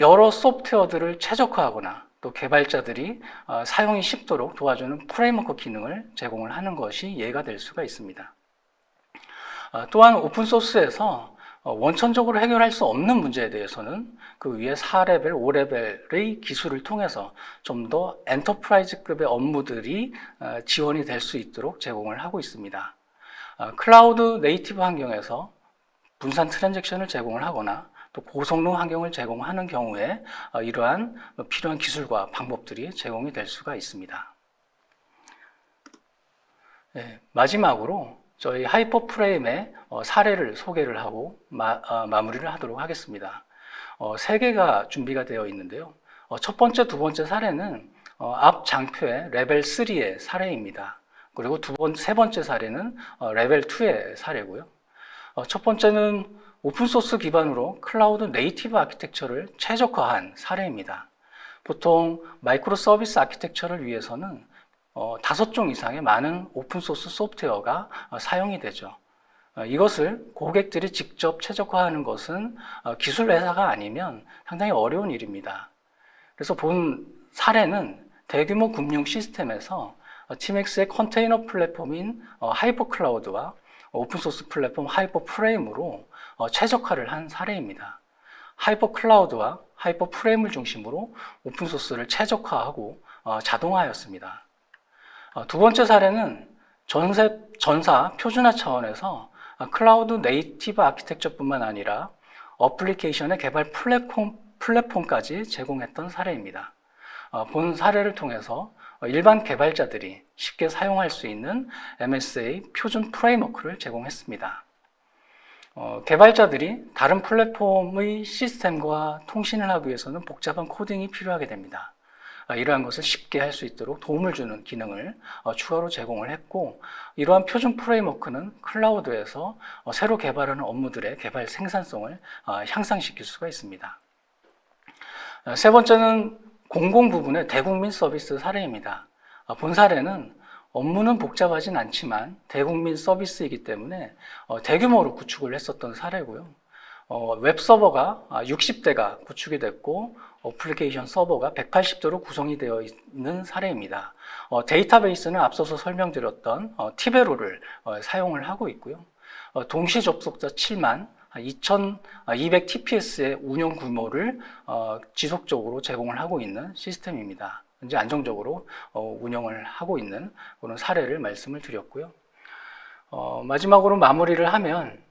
여러 소프트웨어들을 최적화하거나 또 개발자들이 어, 사용이 쉽도록 도와주는 프레임워크 기능을 제공을 하는 것이 예가 될 수가 있습니다. 어, 또한 오픈소스에서 어, 원천적으로 해결할 수 없는 문제에 대해서는 그 위에 4레벨, 5레벨의 기술을 통해서 좀 더 enterprise급의 업무들이 어, 지원이 될 수 있도록 제공을 하고 있습니다. 어, cloud native 환경에서 분산 트랜잭션을 제공을 하거나 또 고성능 환경을 제공하는 경우에 어, 이러한 필요한 기술과 방법들이 제공이 될 수가 있습니다. 네, 마지막으로 저희 하이퍼 프레임의 어, 사례를 소개를 하고 마, 무리를 하도록 하겠습니다. 어, 세 개가 준비가 되어 있는데요. 어, 첫 번째, 두 번째 사례는 어, 앞 장표의 레벨 3의 사례입니다. 그리고 두 번, 세 번째 사례는 어, 레벨 2의 사례고요. 어, 첫 번째는 오픈소스 기반으로 cloud native architecture를 최적화한 사례입니다. 보통 microservice architecture를 위해서는 어, 다섯 종 이상의 많은 오픈소스 소프트웨어가 어, 사용이 되죠. 어, 이것을 고객들이 직접 최적화하는 것은 어, 기술 회사가 아니면 상당히 어려운 일입니다. 그래서 본 사례는 대규모 금융 시스템에서 어, 티맥스의 컨테이너 플랫폼인 어, 하이퍼 클라우드와 오픈소스 플랫폼 하이퍼 프레임으로 어, 최적화를 한 사례입니다. 하이퍼 클라우드와 하이퍼 프레임을 중심으로 오픈소스를 최적화하고 어, 자동화하였습니다. 어, 두 번째 사례는 전세, 전사 표준화 차원에서 어, cloud native architecture뿐만 아니라 어플리케이션의 개발 플랫폼, 플랫폼까지 제공했던 사례입니다. 어, 본 사례를 통해서 어, 일반 개발자들이 쉽게 사용할 수 있는 MSA 표준 프레임워크를 제공했습니다. 어, 개발자들이 다른 플랫폼의 시스템과 통신을 하기 위해서는 복잡한 코딩이 필요하게 됩니다. 아, 이러한 것을 쉽게 할 수 있도록 도움을 주는 기능을 어, 추가로 제공을 했고 이러한 표준 프레임워크는 클라우드에서 어, 새로 개발하는 업무들의 개발 생산성을 어, 향상시킬 수가 있습니다. 어, 세 번째는 공공 부문의 대국민 서비스 사례입니다. 어, 본 사례는 업무는 복잡하진 않지만 대국민 서비스이기 때문에 어, 대규모로 구축을 했었던 사례고요. 어, 웹 서버가 60대가 구축이 됐고 어플리케이션 서버가 180대로 구성이 되어 있는 사례입니다. 어, 데이터베이스는 앞서서 설명드렸던 어, 티베로를 어, 사용을 하고 있고요. 어, 동시 접속자 7만 2200 TPS의 운영 규모를 어, 지속적으로 제공을 하고 있는 시스템입니다. 현재 안정적으로 어, 운영을 하고 있는 그런 사례를 말씀을 드렸고요. 어, 마지막으로 마무리를 하면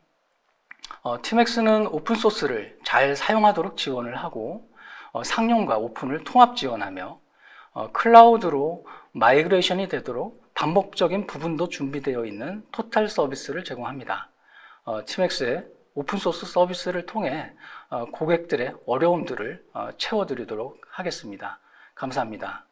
어, 티맥스는 오픈 소스를 잘 사용하도록 지원을 하고 어, 상용과 오픈을 통합 지원하며 어, 클라우드로 migration이 되도록 반복적인 부분도 준비되어 있는 total service를 제공합니다. 어, 티맥스의 오픈소스 서비스를 통해 어, 고객들의 어려움들을 어, 채워드리도록 하겠습니다. 감사합니다.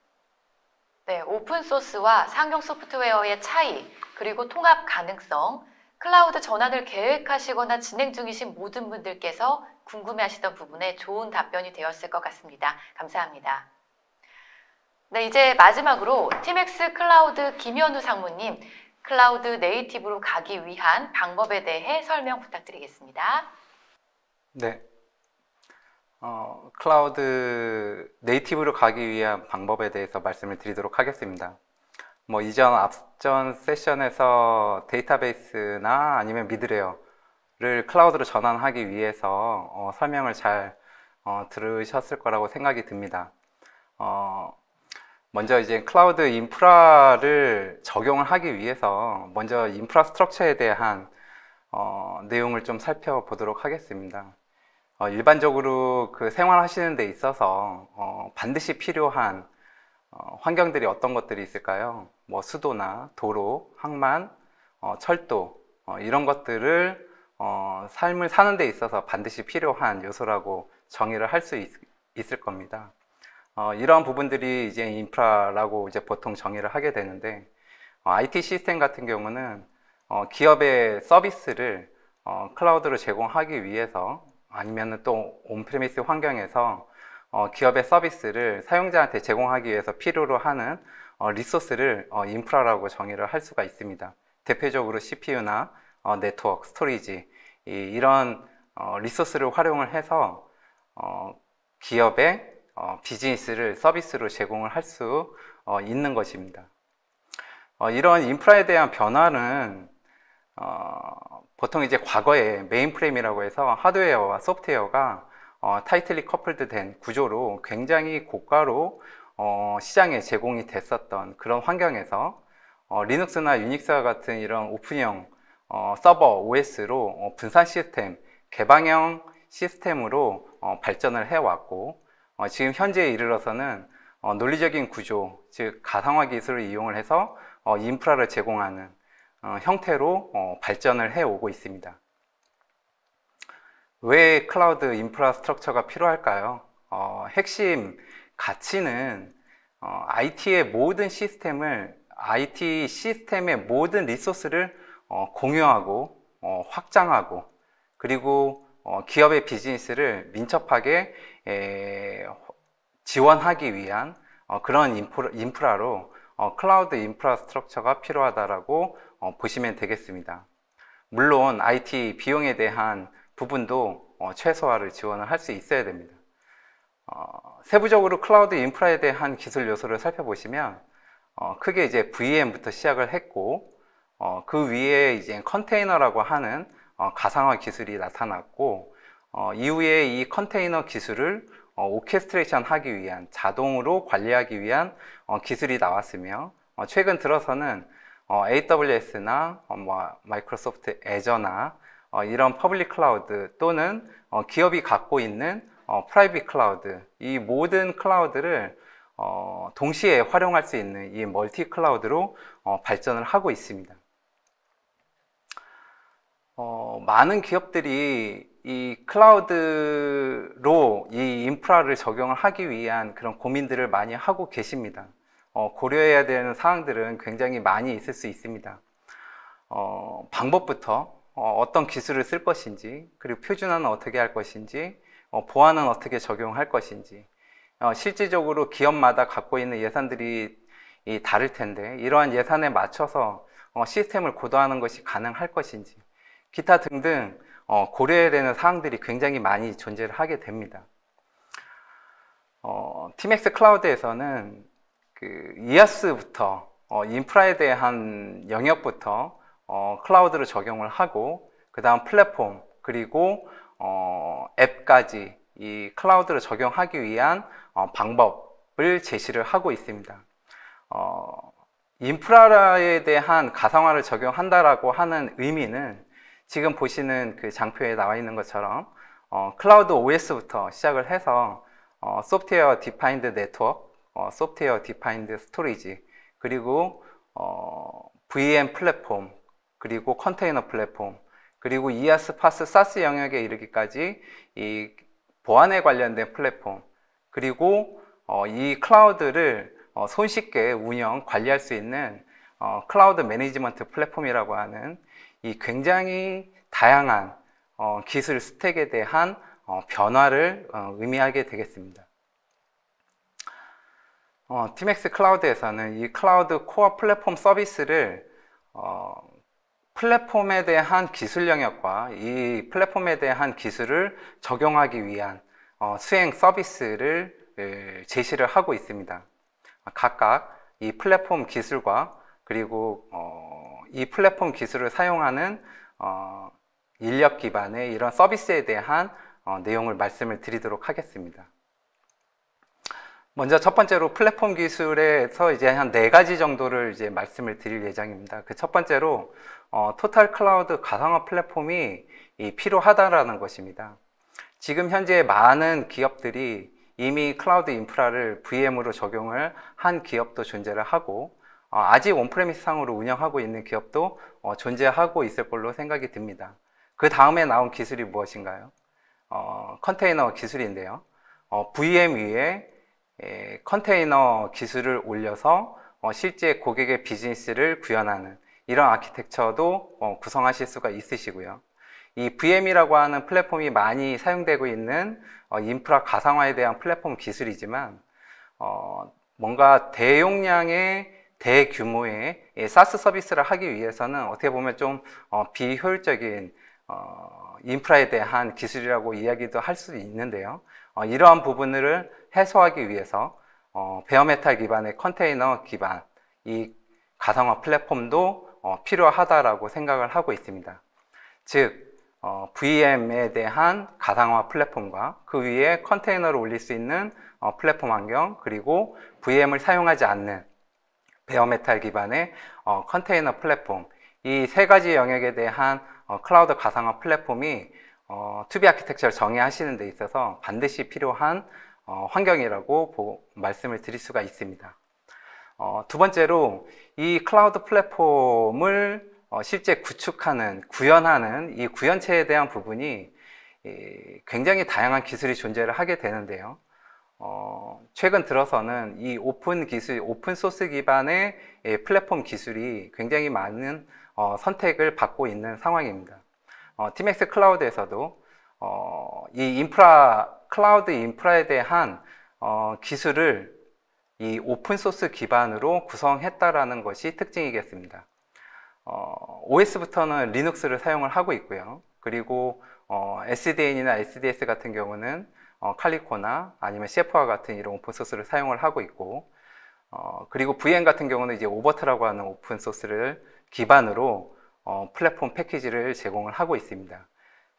네, 오픈소스와 상용 소프트웨어의 차이, 그리고 통합 가능성, 클라우드 전환을 계획하시거나 진행 중이신 모든 분들께서 궁금해하시던 부분에 좋은 답변이 되었을 것 같습니다. 감사합니다. 네, 이제 마지막으로 티맥스 클라우드 김현우 상무님, cloud native로 가기 위한 방법에 대해 설명 부탁드리겠습니다. 네. 어, cloud native로 가기 위한 방법에 대해서 말씀을 드리도록 하겠습니다. 뭐 이전 앞전 세션에서 데이터베이스나 아니면 미들웨어를 클라우드로 전환하기 위해서 어, 설명을 잘 어, 들으셨을 거라고 생각이 듭니다. 어, 먼저 이제 클라우드 인프라를 적용을 하기 위해서 먼저 인프라 스트럭처에 대한 어, 내용을 좀 살펴보도록 하겠습니다. 어, 일반적으로 그 생활하시는 데 있어서 어, 반드시 필요한 어, 환경들이 어떤 것들이 있을까요? 뭐 수도나 도로, 항만, 어, 철도 어, 이런 것들을 어, 삶을 사는 데 있어서 반드시 필요한 요소라고 정의를 할 수 있을 겁니다. 어, 이러한 부분들이 이제 인프라라고 이제 보통 정의를 하게 되는데 어, IT 시스템 같은 경우는 어, 기업의 서비스를 어, 클라우드로 제공하기 위해서 아니면 또 on-premise 환경에서 어, 기업의 서비스를 사용자한테 제공하기 위해서 필요로 하는 어, 리소스를 어, 인프라라고 정의를 할 수가 있습니다. 대표적으로 CPU나 어, 네트워크, 스토리지 이, 이런 어, 리소스를 활용을 해서 어, 기업의 어, 비즈니스를 서비스로 제공을 할수 어, 있는 것입니다. 어, 이런 인프라에 대한 변화는 어, 보통 이제 과거에 메인프레임이라고 해서 하드웨어와 소프트웨어가 어, tightly coupled 된 구조로 굉장히 고가로 어, 시장에 제공이 됐었던 그런 환경에서 어, 리눅스나 유닉스와 같은 이런 오픈형 어, 서버 OS로 어, 분산 시스템, 개방형 시스템으로 어, 발전을 해왔고 어, 지금 현재에 이르러서는 어, 논리적인 구조, 즉 가상화 기술을 이용을 해서 어, 인프라를 제공하는 어, 형태로 어, 발전을 해오고 있습니다. 왜 클라우드 인프라스트럭처가 필요할까요? 어, 핵심 가치는 어, IT의 모든 시스템을 IT 시스템의 모든 리소스를 어, 공유하고 어, 확장하고 그리고 어, 기업의 비즈니스를 민첩하게 에, 지원하기 위한 어, 그런 인프라, 인프라로 어, 클라우드 인프라스트럭처가 필요하다라고 어, 보시면 되겠습니다. 물론 IT 비용에 대한 부분도 어, 최소화를 지원을 할 수 있어야 됩니다. 어, 세부적으로 클라우드 인프라에 대한 기술 요소를 살펴보시면 어, 크게 이제 VM부터 시작을 했고 어, 그 위에 이제 컨테이너라고 하는 어, 가상화 기술이 나타났고 어, 이후에 이 컨테이너 기술을 어, orchestration 하기 위한 자동으로 관리하기 위한 어, 기술이 나왔으며 어, 최근 들어서는 어, AWS나 어, 뭐, 마이크로소프트 애저나 어, 이런 public cloud 또는 어, 기업이 갖고 있는 어, private cloud 이 모든 클라우드를 어, 동시에 활용할 수 있는 이 multi cloud로 어, 발전을 하고 있습니다. 어, 많은 기업들이 이 클라우드로 이 인프라를 적용을 하기 위한 그런 고민들을 많이 하고 계십니다. 어, 고려해야 되는 사항들은 굉장히 많이 있을 수 있습니다. 어, 방법부터 어, 떤 기술을 쓸 것인지, 그리고 표준화는 어떻게 할 것인지, 어, 보안은 어떻게 적용할 것인지, 어, 실질적으로 기업마다 갖고 있는 예산들이 이 다를 텐데, 이러한 예산에 맞춰서 어, 시스템을 고도하는 것이 가능할 것인지, 기타 등등 어, 고려해야 되는 사항들이 굉장히 많이 존재를 하게 됩니다. 어, 팀엑스 클라우드에서는 그 이아스부터 어, 인프라에 대한 영역부터 어, 클라우드를 적용을 하고 그 다음 플랫폼 그리고 어, 앱까지 이 클라우드를 적용하기 위한 어, 방법을 제시를 하고 있습니다. 어, 인프라에 대한 가상화를 적용한다라고 하는 의미는 지금 보시는 그 장표에 나와 있는 것처럼 어, 클라우드 OS부터 시작을 해서 어, software defined network, 어, software defined storage, 그리고 어, VM 플랫폼, 그리고 컨테이너 플랫폼, 그리고 PaaS SaaS 영역에 이르기까지 이 보안에 관련된 플랫폼, 그리고 어, 이 클라우드를 어, 손쉽게 운영, 관리할 수 있는 어, cloud management platform이라고 하는 이 굉장히 다양한 어, 기술 stack에 대한 어, 변화를 어, 의미하게 되겠습니다. 어, 티맥스 클라우드에서는 이 cloud core platform service를 어, 플랫폼에 대한 기술 영역과 이 플랫폼에 대한 기술을 적용하기 위한 어, 수행 서비스를 에, 제시를 하고 있습니다. 각각 이 플랫폼 기술과 그리고 어, 이 플랫폼 기술을 사용하는 어, 인력 기반의 이런 서비스에 대한 어, 내용을 말씀을 드리도록 하겠습니다. 먼저 첫 번째로 플랫폼 기술에서 이제 한 네 가지 정도를 이제 말씀을 드릴 예정입니다. 그 첫 번째로 어, 토탈 클라우드 가상화 플랫폼이 이 필요하다라는 것입니다. 지금 현재 많은 기업들이 이미 클라우드 인프라를 VM으로 적용을 한 기업도 존재를 하고 어, 아직 on-premise 상으로 운영하고 있는 기업도 어, 존재하고 있을 걸로 생각이 듭니다. 그 다음에 나온 기술이 무엇인가요? 어, 컨테이너 기술인데요. 어, VM 위에 에, 컨테이너 기술을 올려서 어, 실제 고객의 비즈니스를 구현하는 이런 아키텍처도 어, 구성하실 수가 있으시고요. 이 VM이라고 하는 플랫폼이 많이 사용되고 있는 어, 인프라 가상화에 대한 플랫폼 기술이지만 어, 뭔가 대용량의 대규모의 이 SaaS 서비스를 하기 위해서는 어떻게 보면 좀 어, 비효율적인 어, 인프라에 대한 기술이라고 이야기도 할 수 있는데요. 어, 이러한 부분을 해소하기 위해서 어, bare metal 기반의 컨테이너 기반 이 가상화 플랫폼도 어, 필요하다라고 생각을 하고 있습니다. 즉 어, VM에 대한 가상화 플랫폼과 그 위에 컨테이너를 올릴 수 있는 어, 플랫폼 환경 그리고 VM을 사용하지 않는 bare metal 기반의 어, 컨테이너 플랫폼 이 세 가지 영역에 대한 어, 클라우드 가상화 플랫폼이 어, to-be 아키텍처를 정의하시는 데 있어서 반드시 필요한 어, 환경이라고 보- 말씀을 드릴 수가 있습니다. 어, 두 번째로 이 클라우드 플랫폼을 어, 실제 구축하는, 구현하는 이 구현체에 대한 부분이 이, 굉장히 다양한 기술이 존재를 하게 되는데요. 어, 최근 들어서는 이 오픈 기술, open source 기반의 예, 플랫폼 기술이 굉장히 많은 어, 선택을 받고 있는 상황입니다. 어, 티맥스 클라우드에서도 어, 이 인프라, 클라우드 인프라에 대한 어, 기술을 이 open source 기반으로 구성했다라는 것이 특징이겠습니다. 어, OS부터는 Linux를 사용을 하고 있고요. 그리고 어, SDN이나 SDS 같은 경우는 어, 칼리코나 아니면 CF와 같은 이런 open source를 사용을 하고 있고, 어, 그리고 VM 같은 경우는 이제 oVirt라고 하는 open source를 기반으로 어, 플랫폼 패키지를 제공을 하고 있습니다.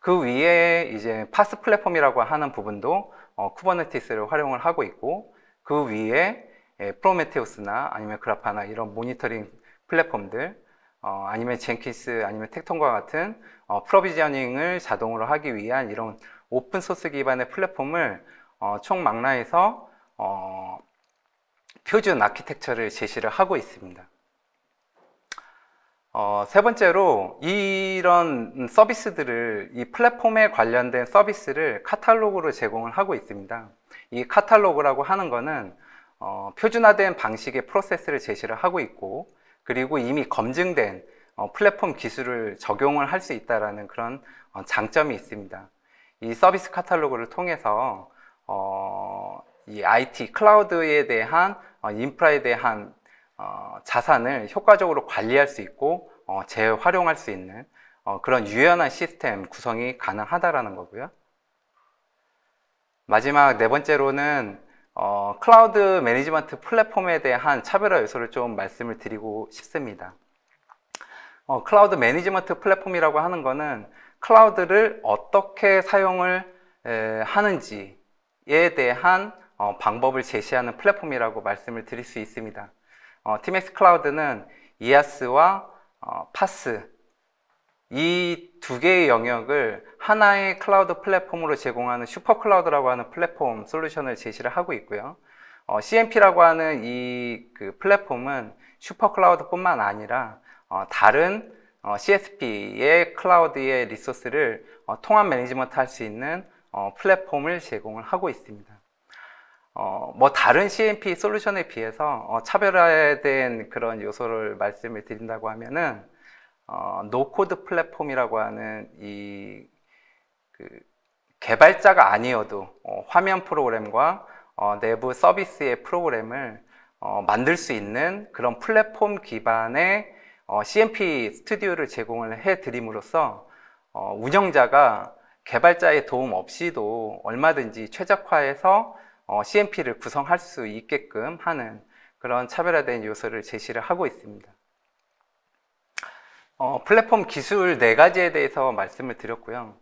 그 위에 이제 PaaS 플랫폼이라고 하는 부분도 어, Kubernetes를 활용을 하고 있고, 그 위에 예, Prometheus나 아니면 Grafana 이런 모니터링 플랫폼들, 어, 아니면 Jenkins 아니면 Tekton과 같은 어, provisioning을 자동으로 하기 위한 이런 open source 기반의 플랫폼을 어, 총망라해서 어, 표준 아키텍처를 제시를 하고 있습니다. 어, 세 번째로 이런 서비스들을 이 플랫폼에 관련된 서비스를 카탈로그로 제공을 하고 있습니다. 이 카탈로그라고 하는 거는 어, 표준화된 방식의 프로세스를 제시를 하고 있고 그리고 이미 검증된 어, 플랫폼 기술을 적용을 할 수 있다라는 그런 어, 장점이 있습니다. 이 서비스 카탈로그를 통해서 어, 이 IT 클라우드에 대한 어, 인프라에 대한 어, 자산을 효과적으로 관리할 수 있고 어, 재활용할 수 있는 어, 그런 유연한 시스템 구성이 가능하다라는 거고요. 마지막 네 번째로는 어, cloud management platform에 대한 차별화 요소를 좀 말씀을 드리고 싶습니다. 어, cloud management platform이라고 하는 거는 클라우드를 어떻게 사용을 에, 하는지에 대한 어, 방법을 제시하는 플랫폼이라고 말씀을 드릴 수 있습니다. 어, 티맥스 클라우드는 IaaS와 어, PaaS 이 두 개의 영역을 하나의 클라우드 플랫폼으로 제공하는 슈퍼 클라우드라고 하는 플랫폼 솔루션을 제시를 하고 있고요. 어, CMP라고 하는 이 그 플랫폼은 슈퍼 클라우드뿐만 아니라 어, 다른 어, CSP의 클라우드의 resource를 어, 통합 management 할 수 있는 어, 플랫폼을 제공을 하고 있습니다. 어, 뭐 다른 CMP 솔루션에 비해서 어, 차별화된 그런 요소를 말씀을 드린다고 하면은 어, no-code 플랫폼이라고 하는 이 그 개발자가 아니어도 어, 화면 프로그램과 어, 내부 서비스의 프로그램을 어, 만들 수 있는 그런 플랫폼 기반의 어, CMP 스튜디오를 제공을 해드림으로써 어, 운영자가 개발자의 도움 없이도 얼마든지 최적화해서 어, CMP를 구성할 수 있게끔 하는 그런 차별화된 요소를 제시를 하고 있습니다. 어, 플랫폼 기술 네 가지에 대해서 말씀을 드렸고요.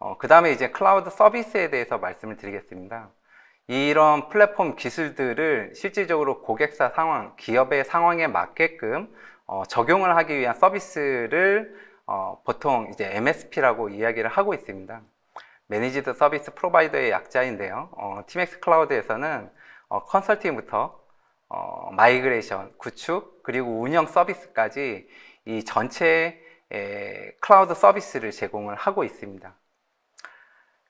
어, 그 다음에 이제 클라우드 서비스에 대해서 말씀을 드리겠습니다. 이런 플랫폼 기술들을 실질적으로 고객사 상황, 기업의 상황에 맞게끔 어, 적용을 하기 위한 서비스를 어, 보통 이제 MSP라고 이야기를 하고 있습니다. managed service provider의 약자인데요. 어, 티맥스 클라우드에서는 어, 컨설팅부터 어, migration, 구축, 그리고 운영 서비스까지 이 전체 에, 클라우드 서비스를 제공을 하고 있습니다.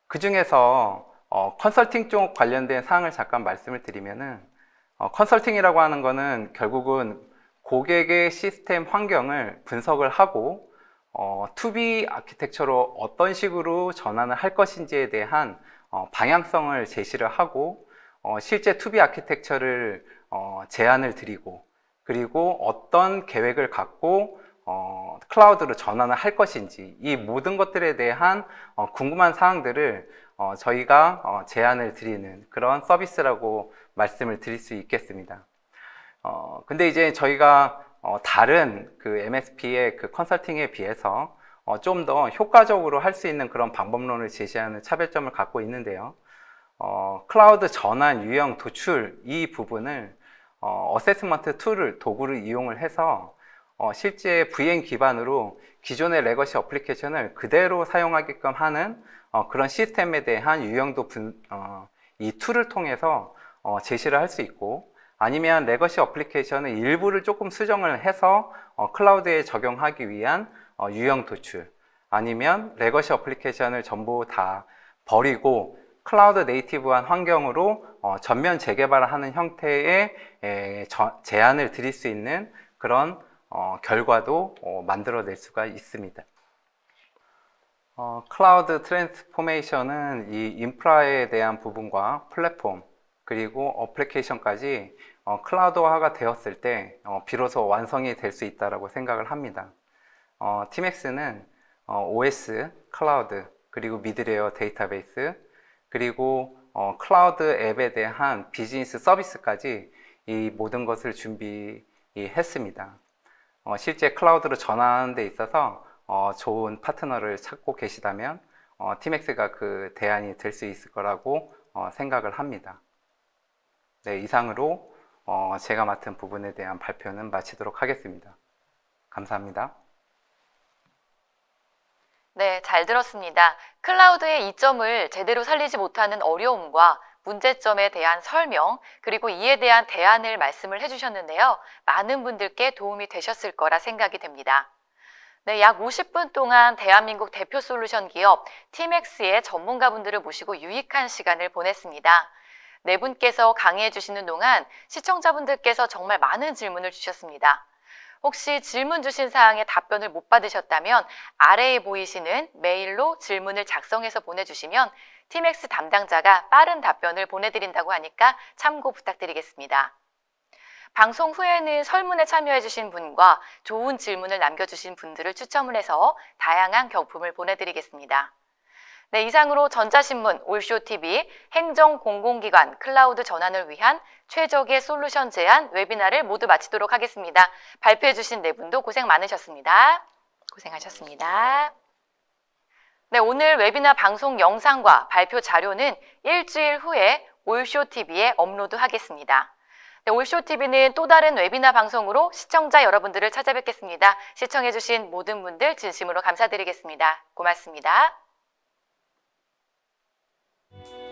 그 중에서 어, 컨설팅 쪽 관련된 사항을 잠깐 말씀을 드리면은 어, 컨설팅이라고 하는 거는 결국은 고객의 시스템 환경을 분석을 하고 어, to-be architecture로 어떤 식으로 전환을 할 것인지에 대한 어, 방향성을 제시를 하고 어, 실제 to-be architecture를 어, 제안을 드리고 그리고 어떤 계획을 갖고 어, 클라우드로 전환을 할 것인지 이 모든 것들에 대한 어, 궁금한 사항들을 어, 저희가 어, 제안을 드리는 그런 서비스라고 말씀을 드릴 수 있겠습니다. 어, 근데 이제 저희가 어, 다른 그 MSP의 그 컨설팅에 비해서 어, 좀 더 효과적으로 할 수 있는 그런 방법론을 제시하는 차별점을 갖고 있는데요. 어, 클라우드 전환, 유형, 도출 이 부분을 어, assessment tool을 도구를 이용을 해서 어, 실제 VM 기반으로 기존의 legacy application을 그대로 사용하게끔 하는 어, 그런 시스템에 대한 유형도 분, 어, 이 tool을 통해서 어, 제시를 할 수 있고 아니면 legacy application의 일부를 조금 수정을 해서 어, 클라우드에 적용하기 위한 어, 유형 도출 아니면 legacy application을 전부 다 버리고 cloud native한 환경으로 어, 전면 재개발을 하는 형태의 에, 저- 제안을 드릴 수 있는 그런 어, 결과도 어, 만들어낼 수가 있습니다. 어, cloud transformation은 이 인프라에 대한 부분과 플랫폼 그리고 application까지 어, 클라우드화가 되었을 때 어, 비로소 완성이 될 수 있다고 생각을 합니다. 어, 티맥스는 어, OS, 클라우드, 그리고 middleware 데이터베이스, 그리고 어, 클라우드 앱에 대한 비즈니스 서비스까지 이 모든 것을 준비했습니다. 어, 실제 클라우드로 전환하는 데 있어서 어, 좋은 파트너를 찾고 계시다면 어, 티맥스가 그 대안이 될 수 있을 거라고 어, 생각을 합니다. 네, 이상으로 어, 제가 맡은 부분에 대한 발표는 마치도록 하겠습니다. 감사합니다. 네, 잘 들었습니다. 클라우드의 이점을 제대로 살리지 못하는 어려움과 문제점에 대한 설명, 그리고 이에 대한 대안을 말씀을 해주셨는데요. 많은 분들께 도움이 되셨을 거라 생각이 됩니다. 네, 약 50분 동안 대한민국 대표 솔루션 기업 팀엑스의 전문가분들을 모시고 유익한 시간을 보냈습니다. 네 분께서 강의해 주시는 동안 시청자분들께서 정말 많은 질문을 주셨습니다. 혹시 질문 주신 사항에 답변을 못 받으셨다면 아래에 보이시는 메일로 질문을 작성해서 보내주시면 팀엑스 담당자가 빠른 답변을 보내드린다고 하니까 참고 부탁드리겠습니다. 방송 후에는 설문에 참여해주신 분과 좋은 질문을 남겨주신 분들을 추첨을 해서 다양한 경품을 보내드리겠습니다. 네, 이상으로 전자신문 올쇼TV 행정공공기관 클라우드 전환을 위한 최적의 솔루션 제안 웨비나를 모두 마치도록 하겠습니다. 발표해 주신 네 분도 고생 많으셨습니다. 고생하셨습니다. 네, 오늘 웨비나 방송 영상과 발표 자료는 일주일 후에 올쇼TV에 업로드하겠습니다. 네, 올쇼TV는 또 다른 웨비나 방송으로 시청자 여러분들을 찾아뵙겠습니다. 시청해주신 모든 분들 진심으로 감사드리겠습니다. 고맙습니다. thank you